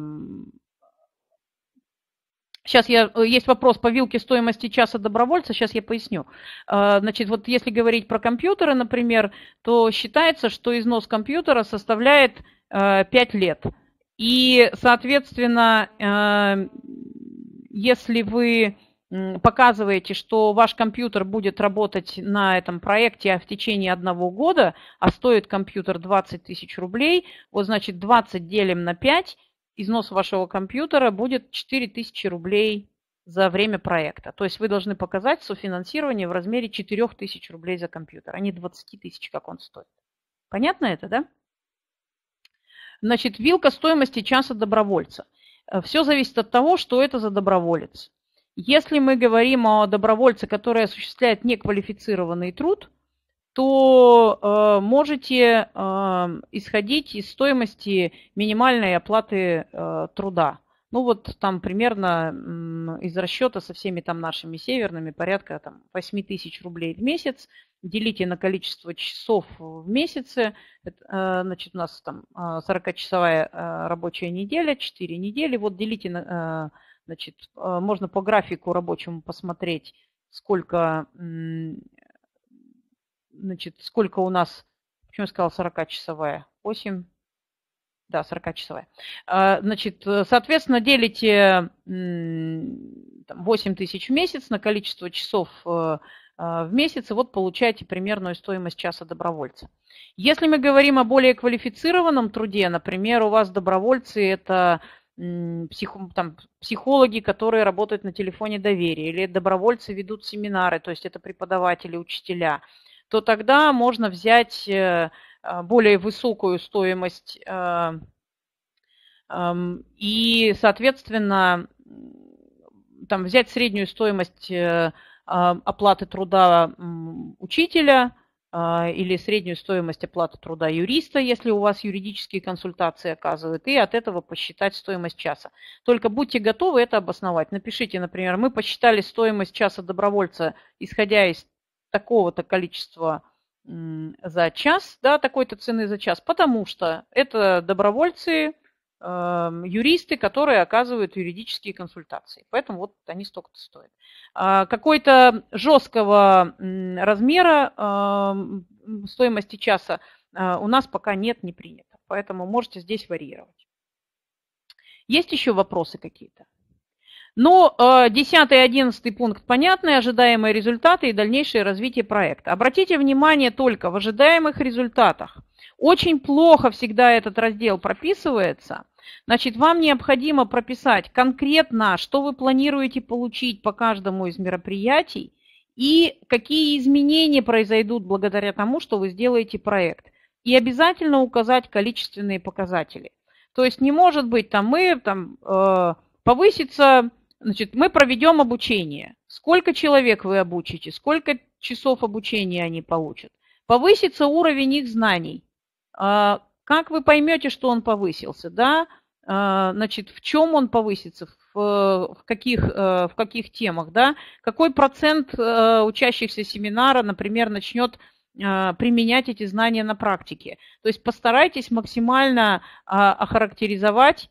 Сейчас я, э, есть вопрос по вилке стоимости часа добровольца, сейчас я поясню. Э, значит, вот если говорить про компьютеры, например, то считается, что износ компьютера составляет 5 э, лет. И, соответственно, если вы показываете, что ваш компьютер будет работать на этом проекте в течение одного года, а стоит компьютер 20 тысяч рублей, вот значит 20 делим на 5, износ вашего компьютера будет 4000 рублей за время проекта. То есть вы должны показать софинансирование в размере 4000 рублей за компьютер, а не 20 тысяч, как он стоит. Понятно это, да? Значит, вилка стоимости часа добровольца. Э, Все зависит от того, что это за доброволец. Если мы говорим о добровольце, который осуществляет неквалифицированный труд, то э, можете э, исходить из стоимости минимальной оплаты э, труда. Ну вот там примерно э, из расчета со всеми там нашими северными порядка там, 8 тысяч рублей в месяц. Делите на количество часов в месяце. Э, значит, у нас там 40-часовая э, рабочая неделя, 4 недели. Вот делите на... Э, значит, э, можно по графику рабочему посмотреть, сколько значит, сколько у нас, почему я сказал 40-часовая? 8, да, 40-часовая. А, значит, соответственно, делите 8 тысяч в месяц на количество часов э, э, в месяц, и вот получаете примерную стоимость часа добровольца. Если мы говорим о более квалифицированном труде, например, у вас добровольцы – это псих, там, психологи, которые работают на телефоне доверия, или добровольцы ведут семинары, то есть это преподаватели, учителя – то тогда можно взять э, а, более высокую стоимость э, и, соответственно, там взять среднюю стоимость э, оплаты труда учителя или среднюю стоимость оплаты труда юриста, если у вас юридические консультации оказывают, и от этого посчитать стоимость часа. Только будьте готовы это обосновать. Напишите, например, мы посчитали стоимость часа добровольца, исходя из такого-то количества за час, да, такой-то цены за час, потому что это добровольцы, э, юристы, которые оказывают юридические консультации. Поэтому вот они столько-то стоят. А какой-то жесткого размера э, стоимости часа э, у нас пока нет, не принято. Поэтому можете здесь варьировать. Есть еще вопросы какие-то? Но 10 и 11 пункт понятны, ожидаемые результаты и дальнейшее развитие проекта. Обратите внимание только в ожидаемых результатах. Очень плохо всегда этот раздел прописывается. Значит, вам необходимо прописать конкретно, что вы планируете получить по каждому из мероприятий и какие изменения произойдут благодаря тому, что вы сделаете проект. И обязательно указать количественные показатели. То есть не может быть, там мы там, э, повысится Значит, мы проведем обучение. Сколько человек вы обучите, сколько часов обучения они получат. Повысится уровень их знаний. А, как вы поймете, что он повысился? Да? А, значит, в чем он повысится, в, в, каких, э, в каких темах, да? какой процент э, учащихся семинара, например, начнет э, применять эти знания на практике. То есть постарайтесь максимально а, охарактеризовать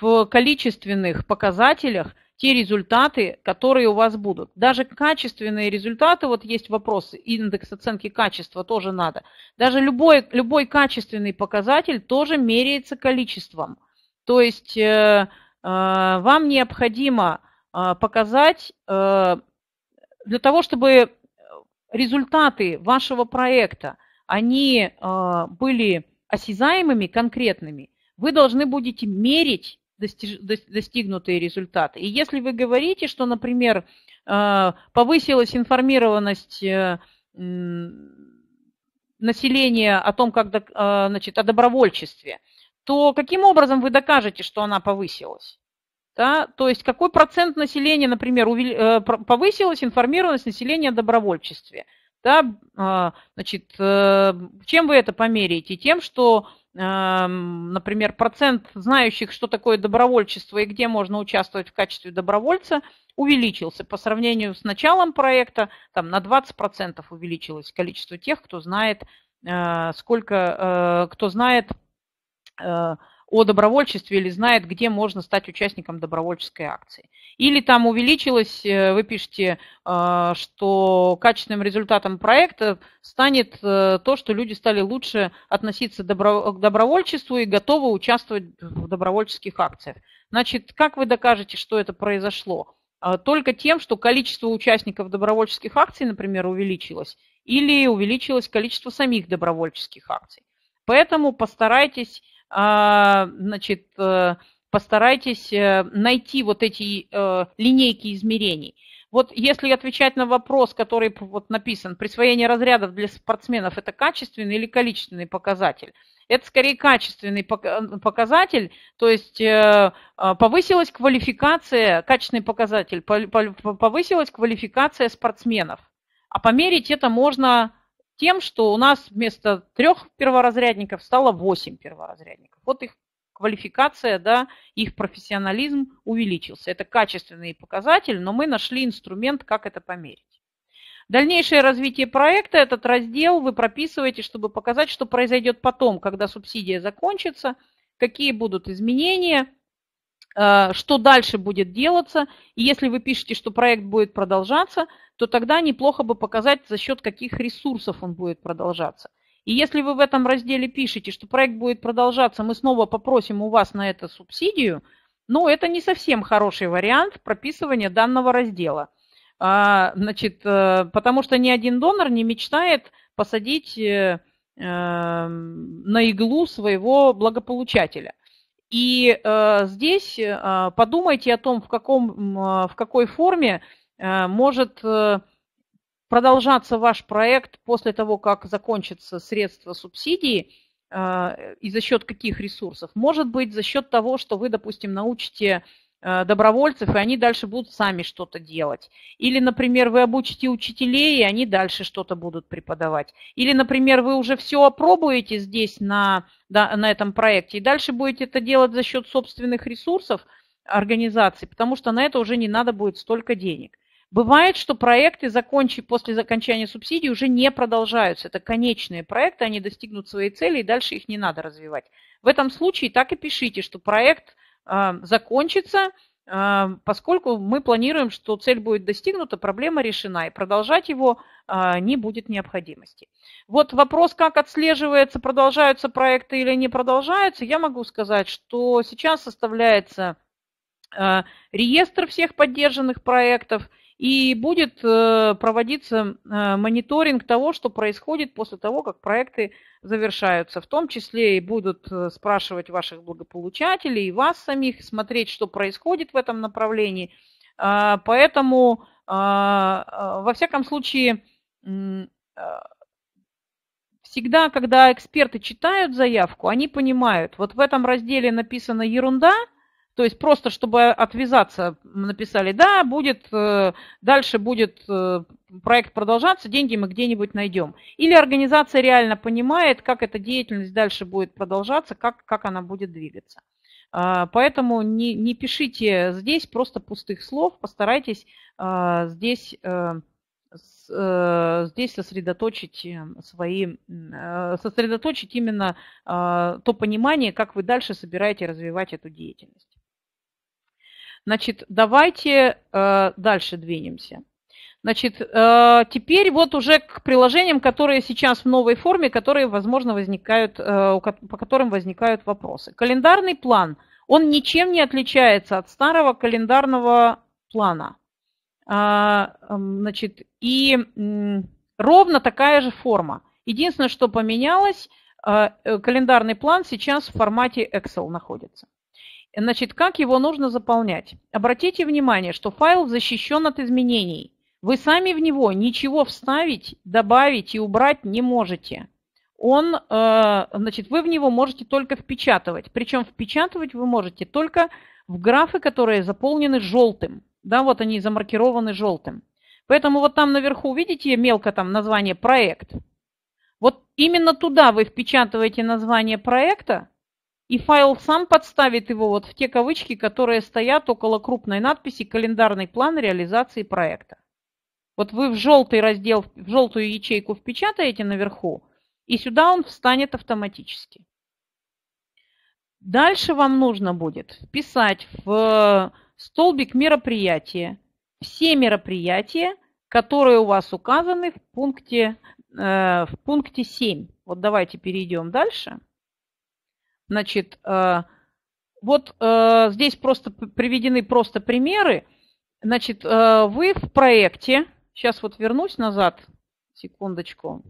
в количественных показателях те результаты, которые у вас будут. Даже качественные результаты, вот есть вопрос, индекс оценки качества тоже надо. Даже любой, любой качественный показатель тоже меряется количеством. То есть э, э, вам необходимо э, показать, э, для того, чтобы результаты вашего проекта, они э, были осязаемыми, конкретными, вы должны будете мерить достигнутые результаты. И если вы говорите, что, например, э, повысилась информированность э, населения о том, как, э, значит, о добровольчестве, то каким образом вы докажете, что она повысилась? Да? То есть какой процент населения, например, повысилась информированность населения о добровольчестве? Да, значит, чем вы это померяете? Тем, что например, процент знающих, что такое добровольчество и где можно участвовать в качестве добровольца, увеличился по сравнению с началом проекта, там на 20% увеличилось количество тех, кто знает, э, сколько, э, кто знает э, о добровольчестве или знает, где можно стать участником добровольческой акции. Или там увеличилось, э, вы пишете, э, что качественным результатом проекта станет э, то, что люди стали лучше относиться к добровольчеству и готовы участвовать в добровольческих акциях. Значит, как вы докажете, что это произошло? Только тем, что количество участников добровольческих акций, например, увеличилось, или увеличилось количество самих добровольческих акций. Поэтому постарайтесь значит, э, постарайтесь э, найти вот эти э, линейки измерений. Вот если отвечать на вопрос, который вот написан, присвоение разрядов для спортсменов – это качественный или количественный показатель? Это скорее качественный показатель, то есть повысилась квалификация, качественный показатель, повысилась квалификация спортсменов. А померить это можно тем, что у нас вместо трех перворазрядников стало восемь перворазрядников. Вот их квалификация, да, их профессионализм увеличился. Это качественный показатель, но мы нашли инструмент, как это померить. Дальнейшее развитие проекта, этот раздел вы прописываете, чтобы показать, что произойдет потом, когда субсидия закончится, какие будут изменения, что дальше будет делаться. И если вы пишете, что проект будет продолжаться, то тогда неплохо бы показать, за счет каких ресурсов он будет продолжаться. И если вы в этом разделе пишете, что проект будет продолжаться, мы снова попросим у вас на это субсидию, ну, это не совсем хороший вариант прописывания данного раздела. А, значит, э, потому что ни один донор не мечтает посадить э, э, на иглу своего благополучателя. И здесь подумайте о том, в, каком, в какой форме Э, может э, продолжаться ваш проект после того, как закончатся средства субсидии, э, и за счет каких ресурсов? Может быть, за счет того, что вы, допустим, научите добровольцев, и они дальше будут сами что-то делать. Или, например, вы обучите учителей, и они дальше что-то будут преподавать. Или, например, вы уже все опробуете здесь на, на этом проекте, и дальше будете это делать за счет собственных ресурсов организации, потому что на это уже не надо будет столько денег. Бывает, что проекты закончи, после окончания субсидий уже не продолжаются. Это конечные проекты, они достигнут своей цели, и дальше их не надо развивать. В этом случае так и пишите, что проект э, закончится, э, поскольку мы планируем, что цель будет достигнута, проблема решена, и продолжать его э, не будет необходимости. Вот вопрос, как отслеживается, продолжаются проекты или не продолжаются, я могу сказать, что сейчас составляется реестр всех поддержанных проектов – и будет э, проводиться э, мониторинг того, что происходит после того, как проекты завершаются. В том числе и будут э, спрашивать ваших благополучателей и вас самих, смотреть, что происходит в этом направлении. А, поэтому, а, а, во всяком случае, всегда, когда эксперты читают заявку, они понимают, вот в этом разделе написана ерунда – то есть просто, чтобы отвязаться, написали, да, будет, э, дальше будет э, проект продолжаться, деньги мы где-нибудь найдем. Или организация реально понимает, как эта деятельность дальше будет продолжаться, как, как она будет двигаться. А, поэтому не, не пишите здесь просто пустых слов, постарайтесь а, здесь, э, здесь сосредоточить свои, сосредоточить именно а, то понимание, как вы дальше собираете развивать эту деятельность. Значит, давайте э, дальше двинемся. Значит, э, теперь вот уже к приложениям, которые сейчас в новой форме, которые, возможно, возникают, э, по которым возникают вопросы. Календарный план, он ничем не отличается от старого календарного плана. А, значит, и ровно такая же форма. Единственное, что поменялось, календарный план сейчас в формате Excel находится. Значит, как его нужно заполнять? Обратите внимание, что файл защищен от изменений. Вы сами в него ничего вставить, добавить и убрать не можете. Он, э, значит, вы в него можете только впечатывать. Причем впечатывать вы можете только в графы, которые заполнены желтым. Да, вот они замаркированы желтым. Поэтому вот там наверху, видите, мелко там название «проект». Вот именно туда вы впечатываете название проекта, и файл сам подставит его вот в те кавычки, которые стоят около крупной надписи «Календарный план реализации проекта». Вот вы в желтый раздел, в желтую ячейку впечатаете наверху, и сюда он встанет автоматически. Дальше вам нужно будет вписать в столбик мероприятия все мероприятия, которые у вас указаны в пункте, э, в пункте 7. Вот давайте перейдем дальше. Значит, э, вот э, здесь просто приведены просто примеры. Значит, э, вы в проекте, сейчас вот вернусь назад, секундочку.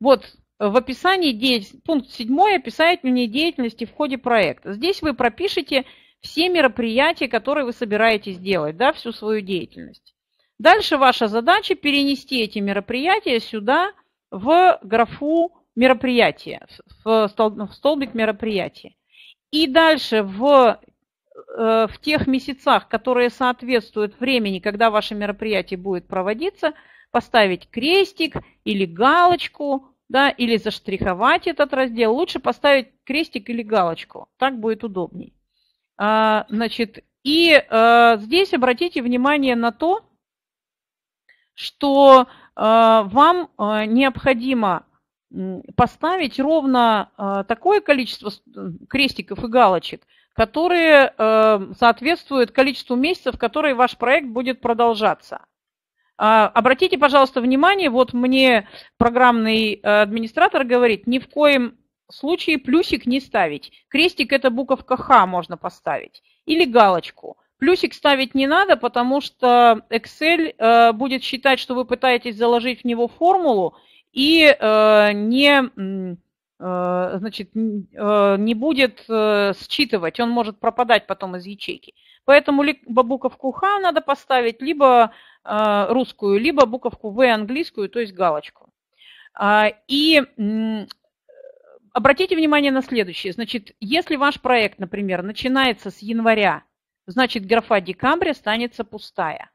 Вот в описании, пункт 7 описание деятельности в ходе проекта. Здесь вы пропишете все мероприятия, которые вы собираетесь делать, да, всю свою деятельность. Дальше ваша задача перенести эти мероприятия сюда в графу мероприятия, в столбик мероприятия. И дальше в, э, в тех месяцах, которые соответствуют времени, когда ваше мероприятие будет проводиться, поставить крестик или галочку, да, или заштриховать этот раздел. Лучше поставить крестик или галочку, так будет удобней. А, значит, и а, здесь обратите внимание на то, что а, вам необходимо поставить ровно такое количество крестиков и галочек, которые соответствуют количеству месяцев, которые ваш проект будет продолжаться. Обратите, пожалуйста, внимание, вот мне программный администратор говорит, ни в коем случае плюсик не ставить. Крестик – это буковка «Х» можно поставить. Или галочку. Плюсик ставить не надо, потому что Excel э, будет считать, что вы пытаетесь заложить в него формулу и э, не, э, значит, э, не будет э, считывать. Он может пропадать потом из ячейки. Поэтому либо буковку «Х» надо поставить, либо э, русскую, либо буковку «В» английскую, то есть галочку. А, и обратите внимание на следующее. Значит, если ваш проект, например, начинается с января, значит графа декабря останется пустая.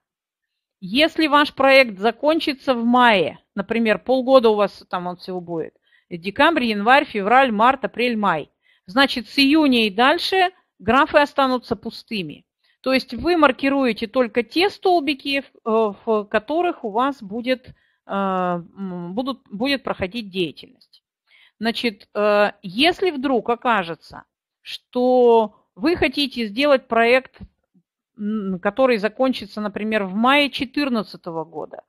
Если ваш проект закончится в мае, например, полгода у вас там он всего будет, декабрь, январь, февраль, март, апрель, май, значит с июня и дальше графы останутся пустыми. То есть вы маркируете только те столбики, в которых у вас будет, э, будут, будет проходить деятельность. Значит, э, если вдруг окажется, что вы хотите сделать проект, который закончится, например, в мае 2014 года,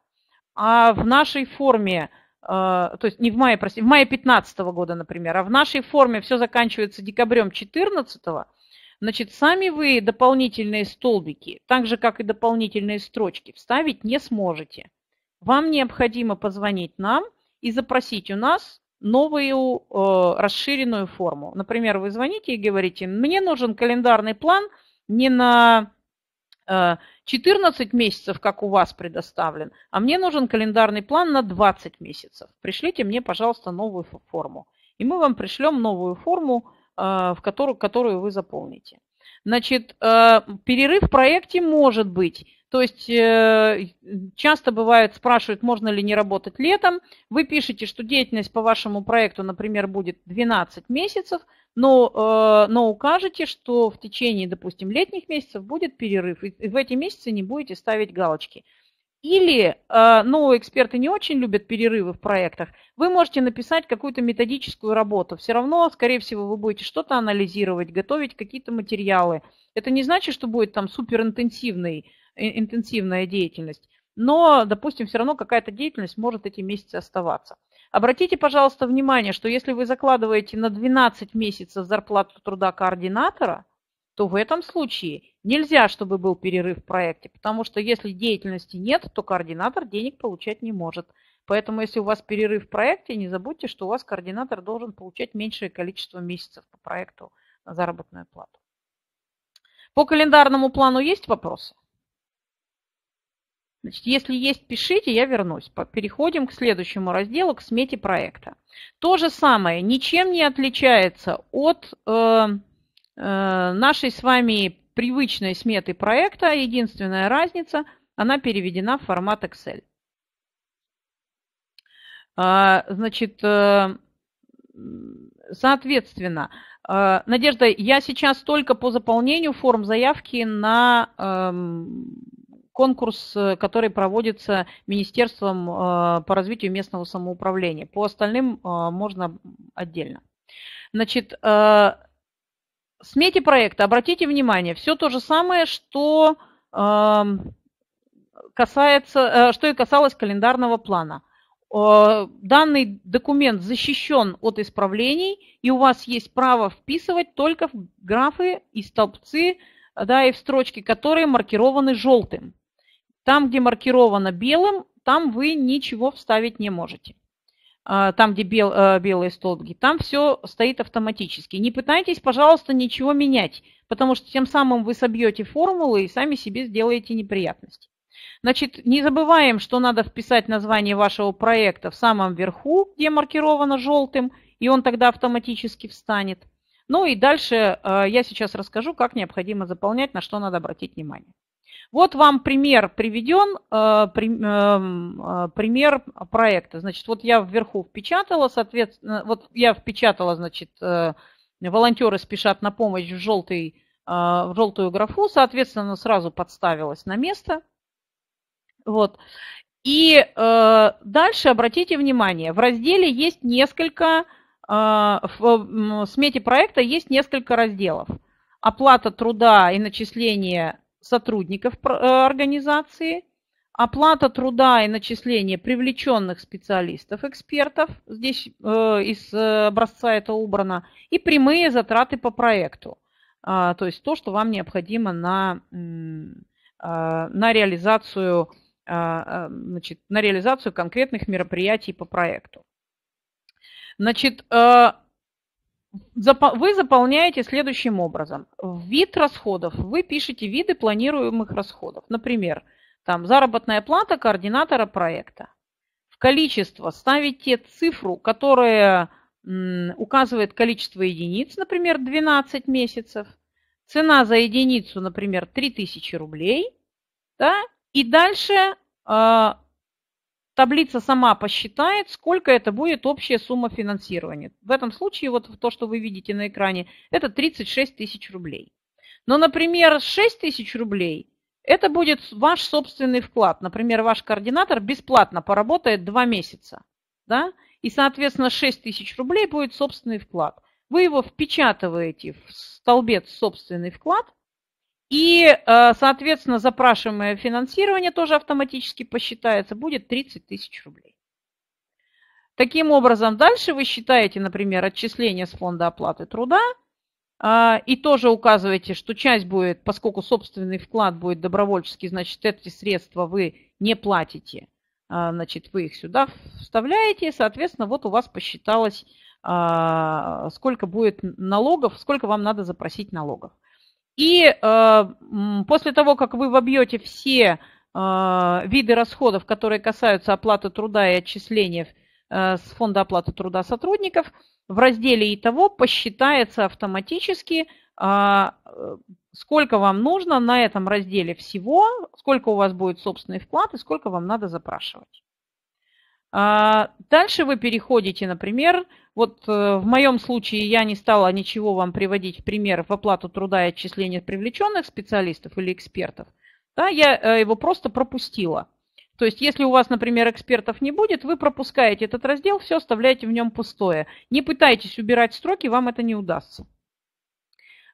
а в нашей форме, э, то есть не в мае, простите, в мае 2015 года, например, а в нашей форме все заканчивается декабрем 2014, значит, сами вы дополнительные столбики, так же, как и дополнительные строчки, вставить не сможете. Вам необходимо позвонить нам и запросить у нас новую э, расширенную форму. Например, вы звоните и говорите, мне нужен календарный план не на 14 месяцев, как у вас предоставлен, а мне нужен календарный план на 20 месяцев. Пришлите мне, пожалуйста, новую форму. И мы вам пришлем новую форму, э, в которую, которую вы заполните. Значит, э, перерыв в проекте может быть то есть э, часто бывает, спрашивают, можно ли не работать летом. Вы пишете, что деятельность по вашему проекту, например, будет 12 месяцев, но, э, но укажете, что в течение, допустим, летних месяцев будет перерыв, и в эти месяцы не будете ставить галочки. Или, э, ну, эксперты не очень любят перерывы в проектах, вы можете написать какую-то методическую работу. Все равно, скорее всего, вы будете что-то анализировать, готовить какие-то материалы. Это не значит, что будет там суперинтенсивный интенсивная деятельность. Но, допустим, все равно какая-то деятельность может эти месяцы оставаться. Обратите, пожалуйста, внимание, что если вы закладываете на 12 месяцев зарплату труда координатора, то в этом случае нельзя, чтобы был перерыв в проекте, потому что если деятельности нет, то координатор денег получать не может. Поэтому если у вас перерыв в проекте, не забудьте, что у вас координатор должен получать меньшее количество месяцев по проекту на заработную плату. По календарному плану есть вопросы? Значит, если есть, пишите, я вернусь. Переходим к следующему разделу, к смете проекта. То же самое, ничем не отличается от э, э, нашей с вами привычной сметы проекта. Единственная разница, она переведена в формат Excel. Значит, соответственно, Надежда, я сейчас только по заполнению форм заявки на эм, конкурс, который проводится Министерством по развитию местного самоуправления. По остальным можно отдельно. Значит, смете проекта, обратите внимание, все то же самое, что касается, э, что и касалось календарного плана. Данный документ защищен от исправлений, и у вас есть право вписывать только в графы и столбцы, да, и в строчки, которые маркированы желтым. Там, где маркировано белым, там вы ничего вставить не можете. А, там, где бел, э, белые столбики, там все стоит автоматически. Не пытайтесь, пожалуйста, ничего менять, потому что тем самым вы собьете формулы и сами себе сделаете неприятности. Значит, не забываем, что надо вписать название вашего проекта в самом верху, где маркировано желтым, и он тогда автоматически встанет. Ну и дальше э, я сейчас расскажу, как необходимо заполнять, на что надо обратить внимание. Вот вам пример приведен, э, эм, э, пример проекта. Значит, вот я вверху впечатала, соответственно, вот я впечатала, значит, э, волонтеры спешат на помощь в, желтый, в желтую графу, соответственно, сразу подставилась на место. Вот. И дальше обратите внимание, в разделе есть несколько, в смете проекта есть несколько разделов. Оплата труда и начисление сотрудников э, организации, оплата труда и начисление привлеченных специалистов, экспертов, здесь э, из э, образца это убрано, и прямые затраты по проекту, а, то есть то, что вам необходимо на, а, на, реализацию, а, значит, на реализацию конкретных мероприятий по проекту. Значит, вы заполняете следующим образом. В вид расходов вы пишете виды планируемых расходов. Например, там заработная плата координатора проекта. В количество ставите цифру, которая указывает количество единиц, например, 12 месяцев. Цена за единицу, например, 3000 рублей. Да? И дальше а, таблица сама посчитает, сколько это будет общая сумма финансирования. В этом случае, вот то, что вы видите на экране, это 36 тысяч рублей. Но, например, 6 тысяч рублей – это будет ваш собственный вклад. Например, ваш координатор бесплатно поработает 2 месяца. Да? И, соответственно, 6 тысяч рублей будет собственный вклад. Вы его впечатываете в столбец «Собственный вклад», и, э, соответственно, запрашиваемое финансирование тоже автоматически посчитается, будет 30 тысяч рублей. Таким образом, дальше вы считаете, например, отчисление с фонда оплаты труда, э, и тоже указываете, что часть будет, поскольку собственный вклад будет добровольческий, значит, эти средства вы не платите, э, значит, вы их сюда вставляете, соответственно, вот у вас посчиталось, сколько будет налогов, сколько вам надо запросить налогов. И э, после того, как вы вобьете все э, виды расходов, которые касаются оплаты труда и отчисления э, с фонда оплаты труда сотрудников, в разделе «Итого» посчитается автоматически, сколько вам нужно на этом разделе всего, сколько у вас будет собственный вклад и сколько вам надо запрашивать. Дальше вы переходите, например, вот э, в моем случае я не стала ничего вам приводить в пример в оплату труда и отчисления привлеченных специалистов или экспертов. Да, я э, его просто пропустила. То есть, если у вас, например, экспертов не будет, вы пропускаете этот раздел, все оставляете в нем пустое. Не пытайтесь убирать строки, вам это не удастся.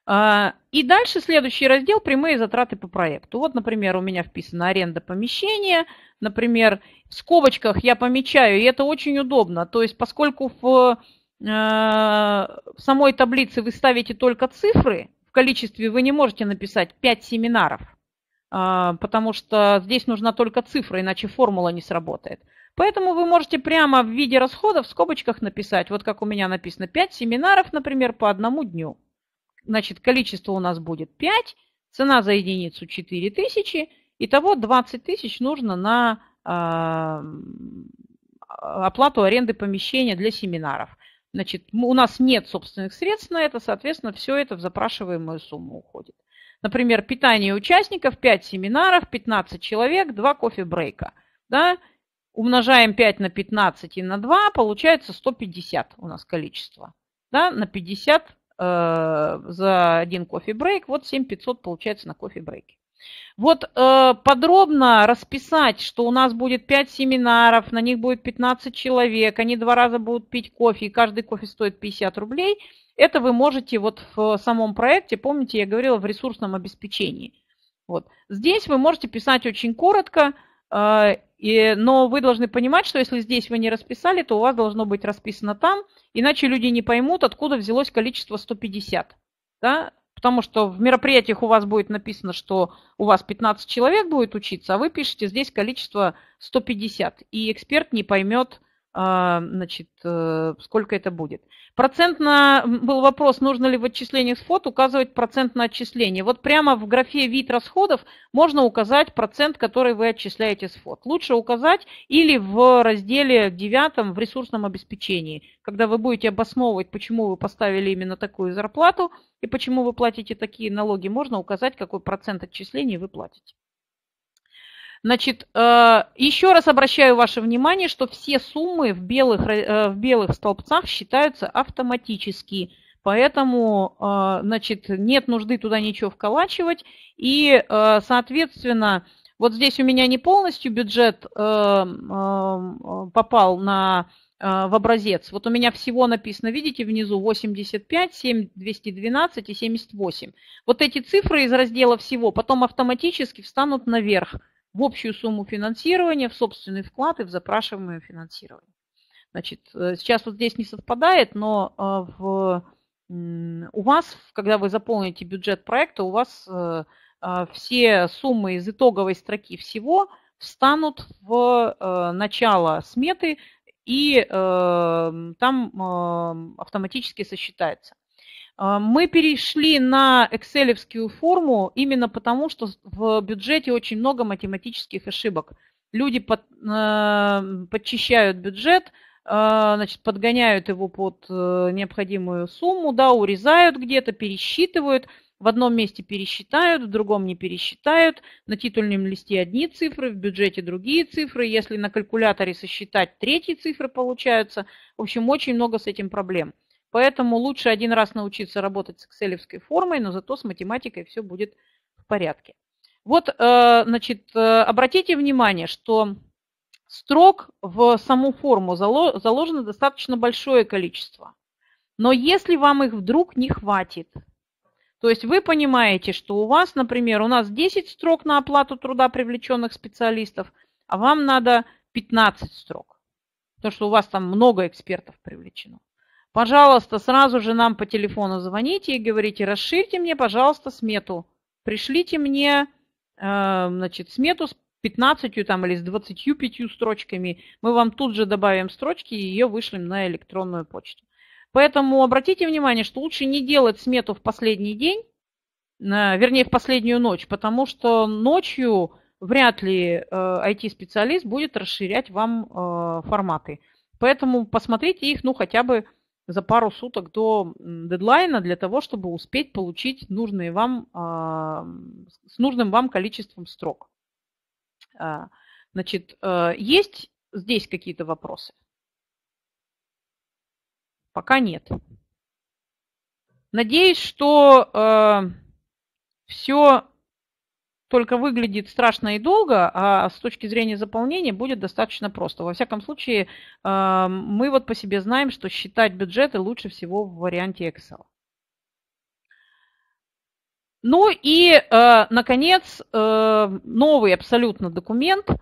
А, и дальше следующий раздел – прямые затраты по проекту. Вот, например, у меня вписана аренда помещения. Например, в скобочках я помечаю, и это очень удобно. То есть, поскольку в, э, в самой таблице вы ставите только цифры, в количестве вы не можете написать 5 семинаров, а, потому что здесь нужна только цифра, иначе формула не сработает. Поэтому вы можете прямо в виде расходов в скобочках написать, вот как у меня написано, 5 семинаров, например, по одному дню. Значит, количество у нас будет 5, цена за единицу 4000, итого 20 тысяч нужно на э, оплату аренды помещения для семинаров. Значит, у нас нет собственных средств на это, соответственно, все это в запрашиваемую сумму уходит. Например, питание участников, 5 семинаров, 15 человек, 2 кофе-брейка. Да? умножаем 5 на 15 и на 2, получается 150 у нас количество. Да, на 50 э, за один кофе-брейк, вот 7500 получается на кофе-брейке. Вот э, подробно расписать, что у нас будет 5 семинаров, на них будет 15 человек, они два раза будут пить кофе, и каждый кофе стоит 50 рублей, это вы можете вот в самом проекте, помните, я говорила в ресурсном обеспечении. Вот. Здесь вы можете писать очень коротко, э, и, но вы должны понимать, что если здесь вы не расписали, то у вас должно быть расписано там, иначе люди не поймут, откуда взялось количество 150. Да? Потому что в мероприятиях у вас будет написано, что у вас 15 человек будет учиться, а вы пишете здесь количество 150. И эксперт не поймет, значит, э, сколько это будет. Процентно был вопрос, нужно ли в отчислениях с ФОД указывать процент на отчисление. Вот прямо в графе «Вид расходов» можно указать процент, который вы отчисляете с ФОД. Лучше указать или в разделе 9 в ресурсном обеспечении, когда вы будете обосновывать, почему вы поставили именно такую зарплату и почему вы платите такие налоги, можно указать, какой процент отчислений вы платите. Значит, э, еще раз обращаю ваше внимание, что все суммы в белых, э, в белых столбцах считаются автоматически. Поэтому, э, значит, нет нужды туда ничего вколачивать. И, соответственно, вот здесь у меня не полностью бюджет попал на, в образец. Вот у меня всего написано, видите, внизу 85, 7, 212 и 78. Вот эти цифры из раздела всего потом автоматически встанут наверх в общую сумму финансирования, в собственный вклад и в запрашиваемое финансирование. Значит, э, сейчас вот здесь не совпадает, но э, в, у вас, когда вы заполните бюджет проекта, у вас э, все суммы из итоговой строки всего встанут в начало сметы и там автоматически сосчитается. А, мы перешли на экселевскую форму именно потому, что в бюджете очень много математических ошибок. Люди под, э, подчищают бюджет, э, значит, подгоняют его под э, необходимую сумму, да, урезают где-то, пересчитывают. В одном месте пересчитают, в другом не пересчитают. На титульном листе одни цифры, в бюджете другие цифры. Если на калькуляторе сосчитать, третьи цифры получаются. В общем, очень много с этим проблем. Поэтому лучше один раз научиться работать с excel формой, но зато с математикой все будет в порядке. Вот, э, значит, э, обратите внимание, что строк в саму форму заложено достаточно большое количество. Но если вам их вдруг не хватит, то есть вы понимаете, что у вас, например, у нас 10 строк на оплату труда привлеченных специалистов, а вам надо 15 строк, потому что у вас там много экспертов привлечено. Пожалуйста, сразу же нам по телефону звоните и говорите, расширьте мне, пожалуйста, смету. Пришлите мне э, значит, смету с 15 там, или с 25 строчками. Мы вам тут же добавим строчки и ее вышлем на электронную почту. Поэтому обратите внимание, что лучше не делать смету в последний день, э, вернее, в последнюю ночь, потому что ночью вряд ли IT-специалист э, будет расширять вам форматы. Поэтому посмотрите их, ну, хотя бы за пару суток до дедлайна для того, чтобы успеть получить нужные вам, а, с нужным вам количеством строк. А, значит, э, есть здесь какие-то вопросы? Пока нет. Надеюсь, что э, все только выглядит страшно и долго, а с точки зрения заполнения будет достаточно просто. Во всяком случае, э, мы вот по себе знаем, что считать бюджеты лучше всего в варианте Excel. Ну и, э, наконец, э, новый абсолютно документ –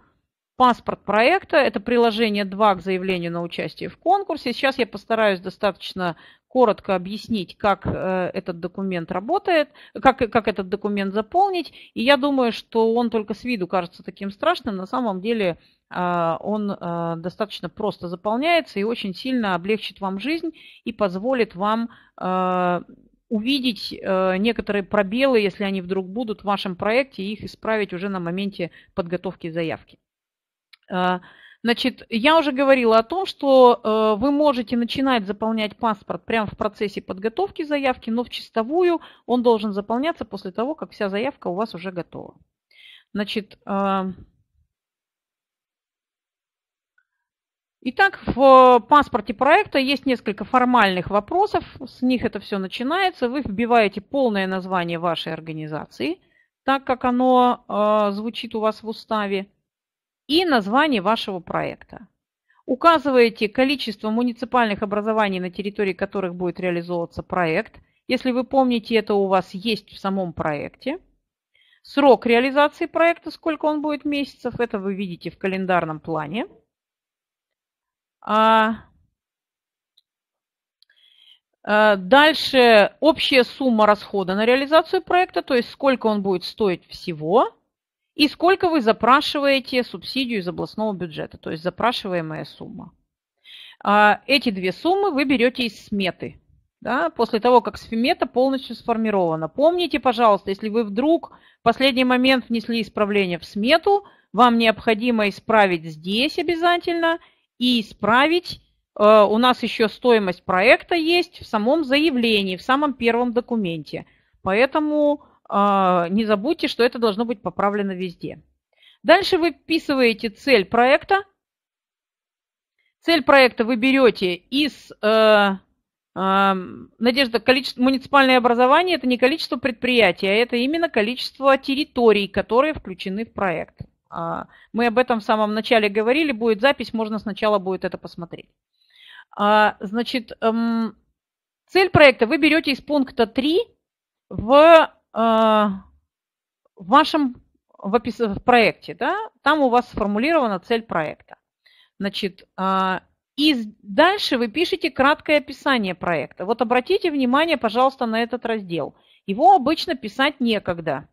паспорт проекта. Это приложение 2 к заявлению на участие в конкурсе. Сейчас я постараюсь достаточно коротко объяснить, как э, этот документ работает, как, как этот документ заполнить. И я думаю, что он только с виду кажется таким страшным. На самом деле э, он э, достаточно просто заполняется и очень сильно облегчит вам жизнь и позволит вам увидеть некоторые пробелы, если они вдруг будут в вашем проекте, и их исправить уже на моменте подготовки заявки. Значит, я уже говорила о том, что э, вы можете начинать заполнять паспорт прямо в процессе подготовки заявки, но в чистовую он должен заполняться после того, как вся заявка у вас уже готова. Значит, а, Итак, в паспорте проекта есть несколько формальных вопросов. С них это все начинается. Вы вбиваете полное название вашей организации, так как оно э, звучит у вас в уставе, и название вашего проекта. Указываете количество муниципальных образований, на территории которых будет реализовываться проект. Если вы помните, это у вас есть в самом проекте. Срок реализации проекта, сколько он будет месяцев, это вы видите в календарном плане. А, а, дальше общая сумма расхода на реализацию проекта, то есть сколько он будет стоить всего, и сколько вы запрашиваете субсидию из областного бюджета, то есть запрашиваемая сумма. А, эти две суммы вы берете из сметы, да, после того, как смета полностью сформирована. Помните, пожалуйста, если вы вдруг в последний момент внесли исправление в смету, вам необходимо исправить здесь обязательно – и исправить. Э, у нас еще стоимость проекта есть в самом заявлении, в самом первом документе. Поэтому не забудьте, что это должно быть поправлено везде. Дальше вы вписываете цель проекта. Цель проекта вы берете из э, Надежда, количество муниципальное образование – это не количество предприятий, а это именно количество территорий, которые включены в проект. А, мы об этом в самом начале говорили, будет запись, можно сначала будет это посмотреть. А, значит, эм, цель проекта вы берете из пункта 3 в, а, в вашем в, опис... в проекте. Да? Там у вас сформулирована цель проекта. Значит, и дальше вы пишете краткое описание проекта. Вот обратите внимание, пожалуйста, на этот раздел. Его обычно писать некогда.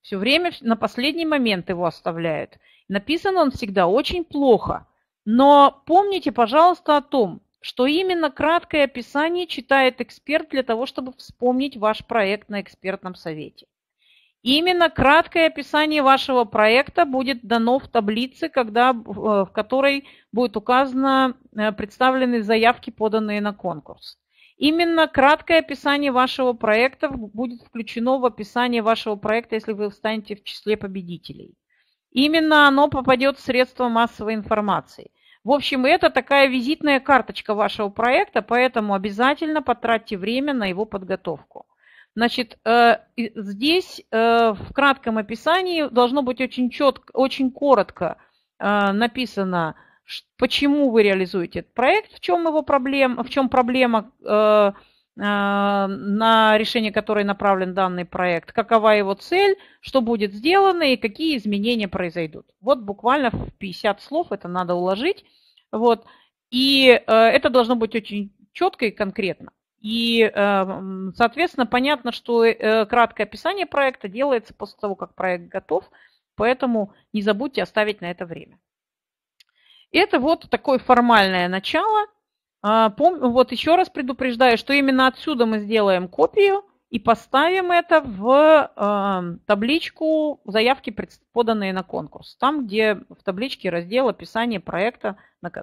Все время на последний момент его оставляют. Написан он всегда очень плохо. Но помните, пожалуйста, о том, что именно краткое описание читает эксперт для того, чтобы вспомнить ваш проект на экспертном совете. Именно краткое описание вашего проекта будет дано в таблице, когда, э, в которой будет указано э, представлены заявки, поданные на конкурс. Именно краткое описание вашего проекта будет включено в описание вашего проекта, если вы станете в числе победителей. Именно оно попадет в средства массовой информации. В общем, это такая визитная карточка вашего проекта, поэтому обязательно потратьте время на его подготовку. Значит, э, здесь э, в кратком описании должно быть очень четко, очень коротко э, написано, почему вы реализуете этот проект, в чем его проблема, в чем проблема, на решение которой направлен данный проект, какова его цель, что будет сделано и какие изменения произойдут. Вот буквально в 50 слов это надо уложить. Вот. И э, это должно быть очень четко и конкретно. И, соответственно, понятно, что краткое описание проекта делается после того, как проект готов, поэтому не забудьте оставить на это время. Это вот такое формальное начало. А, вот еще раз предупреждаю, что именно отсюда мы сделаем копию и поставим это в табличку заявки, поданные на конкурс. Там, где в табличке раздел описание проекта,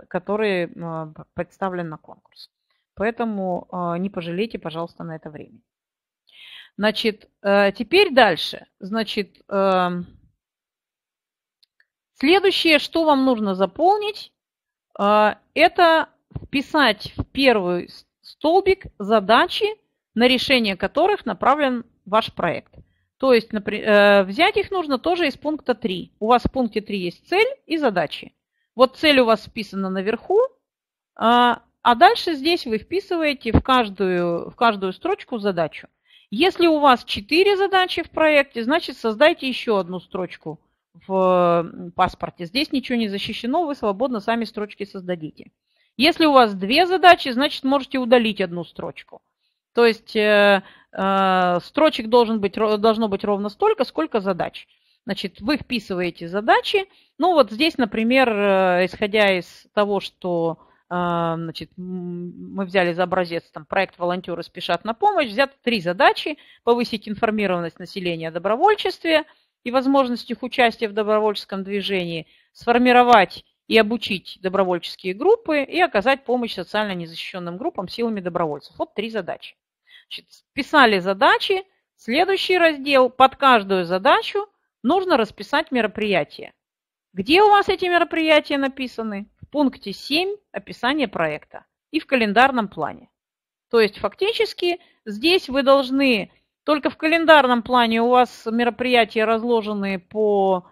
который а, представлен на конкурс. Поэтому а, не пожалейте, пожалуйста, на это время. Значит, э, теперь дальше. Значит, эм, Следующее, что вам нужно заполнить, а, это вписать в первый столбик задачи, на решение которых направлен ваш проект. То есть э, взять их нужно тоже из пункта 3. У вас в пункте 3 есть цель и задачи. Вот цель у вас вписана наверху, а, а дальше здесь вы вписываете в каждую, в каждую строчку задачу. Если у вас 4 задачи в проекте, значит создайте еще одну строчку в паспорте. Здесь ничего не защищено, вы свободно сами строчки создадите. Если у вас две задачи, значит можете удалить одну строчку. То есть э, э, строчек должен быть, должно быть ровно столько, сколько задач. Значит, вы вписываете задачи. Ну вот здесь, например, э, исходя из того, что э, значит, мы взяли за образец там, проект «Волонтеры спешат на помощь», взят три задачи. Повысить информированность населения о добровольчестве – и возможность их участия в добровольческом движении, сформировать и обучить добровольческие группы и оказать помощь социально незащищенным группам силами добровольцев. Вот три задачи. Значит, писали задачи. Следующий раздел. Под каждую задачу нужно расписать мероприятие. Где у вас эти мероприятия написаны? В пункте 7 описание проекта и в календарном плане. То есть фактически здесь вы должны, только в календарном плане у вас мероприятия разложены по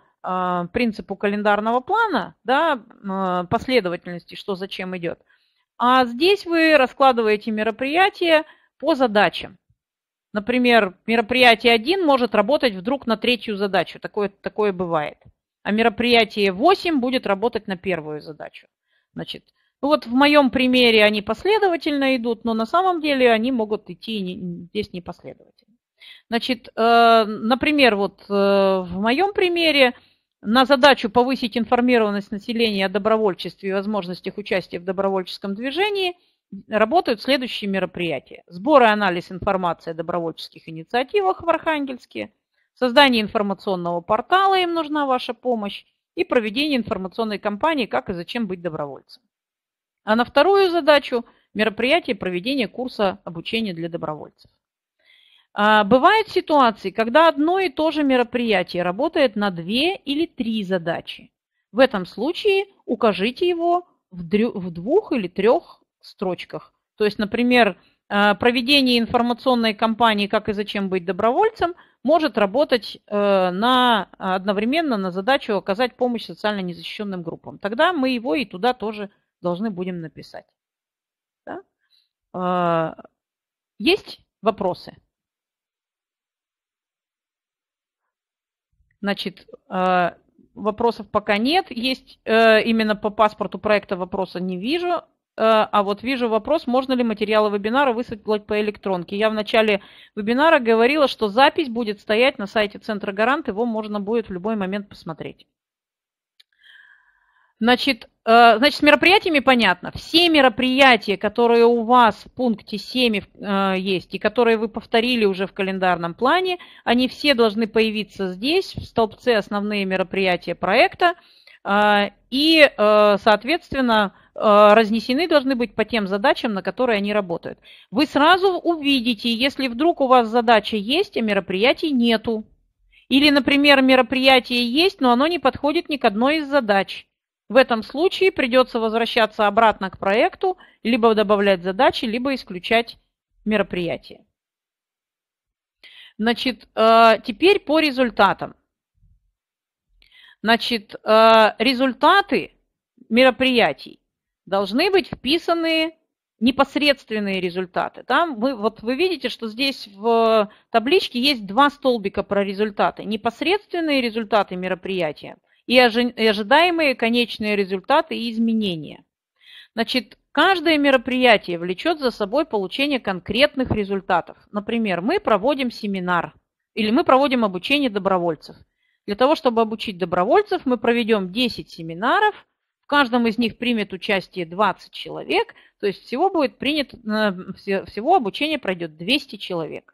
принципу календарного плана, да, э, последовательности, что зачем идет. А здесь вы раскладываете мероприятия по задачам. Например, мероприятие 1 может работать вдруг на третью задачу. Такое, такое бывает. А мероприятие 8 будет работать на первую задачу. Значит, ну вот в моем примере они последовательно идут, но на самом деле они могут идти не, здесь непоследовательно. Значит, э, например, вот э, в моем примере на задачу повысить информированность населения о добровольчестве и возможностях участия в добровольческом движении работают следующие мероприятия. Сбор и анализ информации о добровольческих инициативах в Архангельске, создание информационного портала, им нужна ваша помощь, и проведение информационной кампании «Как и зачем быть добровольцем». А на вторую задачу – мероприятие проведения курса обучения для добровольцев. А, бывают ситуации, когда одно и то же мероприятие работает на две или три задачи. В этом случае укажите его в двух или трех строчках. То есть, например, а, проведение информационной кампании «Как и зачем быть добровольцем» может работать э, на, одновременно на задачу оказать помощь социально незащищенным группам. Тогда мы его и туда тоже должны будем написать. Да? А, есть вопросы? Значит, э, вопросов пока нет. Есть э, именно по паспорту проекта вопроса не вижу. Э, а вот вижу вопрос, можно ли материалы вебинара высылать по электронке. Я в начале вебинара говорила, что запись будет стоять на сайте Центра Гарант, его можно будет в любой момент посмотреть. Значит, э, значит, с мероприятиями понятно. Все мероприятия, которые у вас в пункте 7 э, есть и которые вы повторили уже в календарном плане, они все должны появиться здесь, в столбце «Основные мероприятия проекта». Э, и, соответственно, разнесены должны быть по тем задачам, на которые они работают. Вы сразу увидите, если вдруг у вас задача есть, а мероприятий нету. Или, например, мероприятие есть, но оно не подходит ни к одной из задач. В этом случае придется возвращаться обратно к проекту, либо добавлять задачи, либо исключать мероприятие. Значит, э, теперь по результатам. Значит, э, результаты мероприятий должны быть вписаны непосредственные результаты. Там вы, вот вы видите, что здесь в табличке есть два столбика про результаты. Непосредственные результаты мероприятия и ожидаемые конечные результаты и изменения. Значит, каждое мероприятие влечет за собой получение конкретных результатов. Например, мы проводим семинар или мы проводим обучение добровольцев. Для того, чтобы обучить добровольцев, мы проведем 10 семинаров, в каждом из них примет участие 20 человек, то есть всего будет принято, э, всего обучение пройдет 200 человек.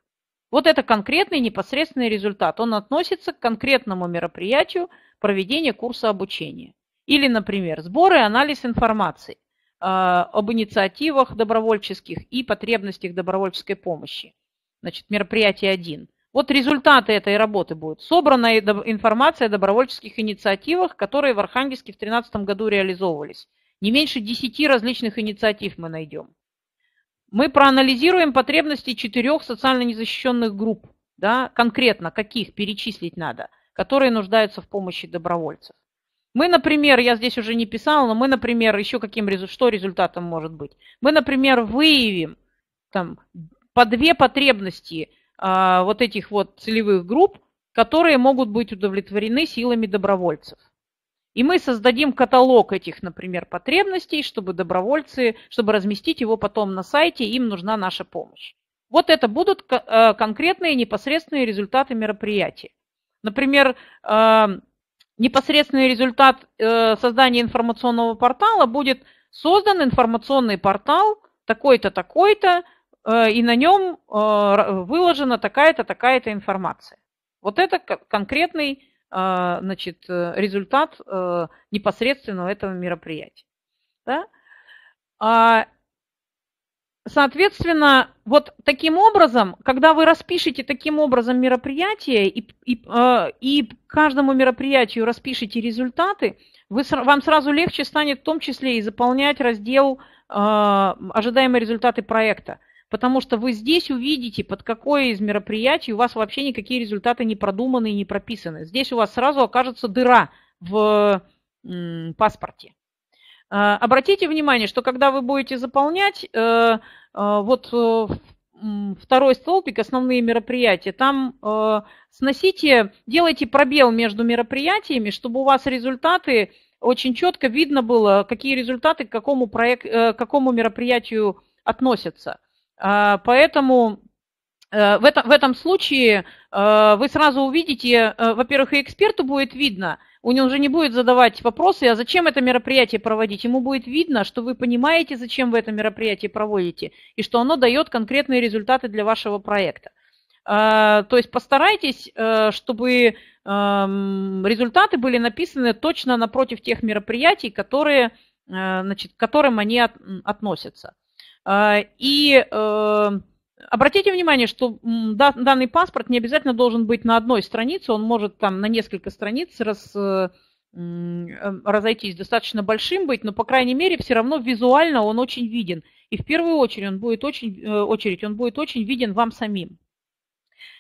Вот это конкретный непосредственный результат. Он относится к конкретному мероприятию, проведения курса обучения. Или, например, сбор и анализ информации э, об инициативах добровольческих и потребностях добровольческой помощи. Значит, мероприятие 1. Вот результаты этой работы будут. Собрана информация о добровольческих инициативах, которые в Архангельске в 2013 году реализовывались. Не меньше 10 различных инициатив мы найдем. Мы проанализируем потребности четырех социально незащищенных групп. Да, конкретно каких перечислить надо – которые нуждаются в помощи добровольцев. Мы, например, я здесь уже не писала, но мы, например, еще каким что результатом может быть? Мы, например, выявим там, по две потребности а, вот этих вот целевых групп, которые могут быть удовлетворены силами добровольцев. И мы создадим каталог этих, например, потребностей, чтобы добровольцы, чтобы разместить его потом на сайте, им нужна наша помощь. Вот это будут а, конкретные непосредственные результаты мероприятия. Например, э, непосредственный результат э, создания информационного портала будет создан информационный портал такой-то, такой-то, э, и на нем выложена такая-то, такая-то информация. Вот это конкретный значит, результат непосредственного этого мероприятия. Да? Соответственно, вот таким образом, когда вы распишете таким образом мероприятие и, и, э, и каждому мероприятию распишите результаты, вы, вам сразу легче станет в том числе и заполнять раздел э, «Ожидаемые результаты проекта». Потому что вы здесь увидите, под какое из мероприятий у вас вообще никакие результаты не продуманы и не прописаны. Здесь у вас сразу окажется дыра в м, паспорте. Э, обратите внимание, что когда вы будете заполнять, э, э, вот второй столбик, основные мероприятия, там сносите, делайте пробел между мероприятиями, чтобы у вас результаты очень четко видно было, какие результаты к какому, проект, к какому мероприятию относятся. Поэтому в этом, в этом случае вы сразу увидите, во-первых, и эксперту будет видно – него уже не будет задавать вопросы, а зачем это мероприятие проводить. Ему будет видно, что вы понимаете, зачем вы это мероприятие проводите, и что оно дает конкретные результаты для вашего проекта. А, то есть постарайтесь, э, чтобы эм, результаты были написаны точно напротив тех мероприятий, которые, э, значит, к которым они относятся. А, и э, Обратите внимание, что данный паспорт не обязательно должен быть на одной странице, он может там на несколько страниц раз, э, э, разойтись, достаточно большим быть, но, по крайней мере, все равно визуально он очень виден. И в первую очередь он будет очень, э, очередь, он будет очень виден вам самим.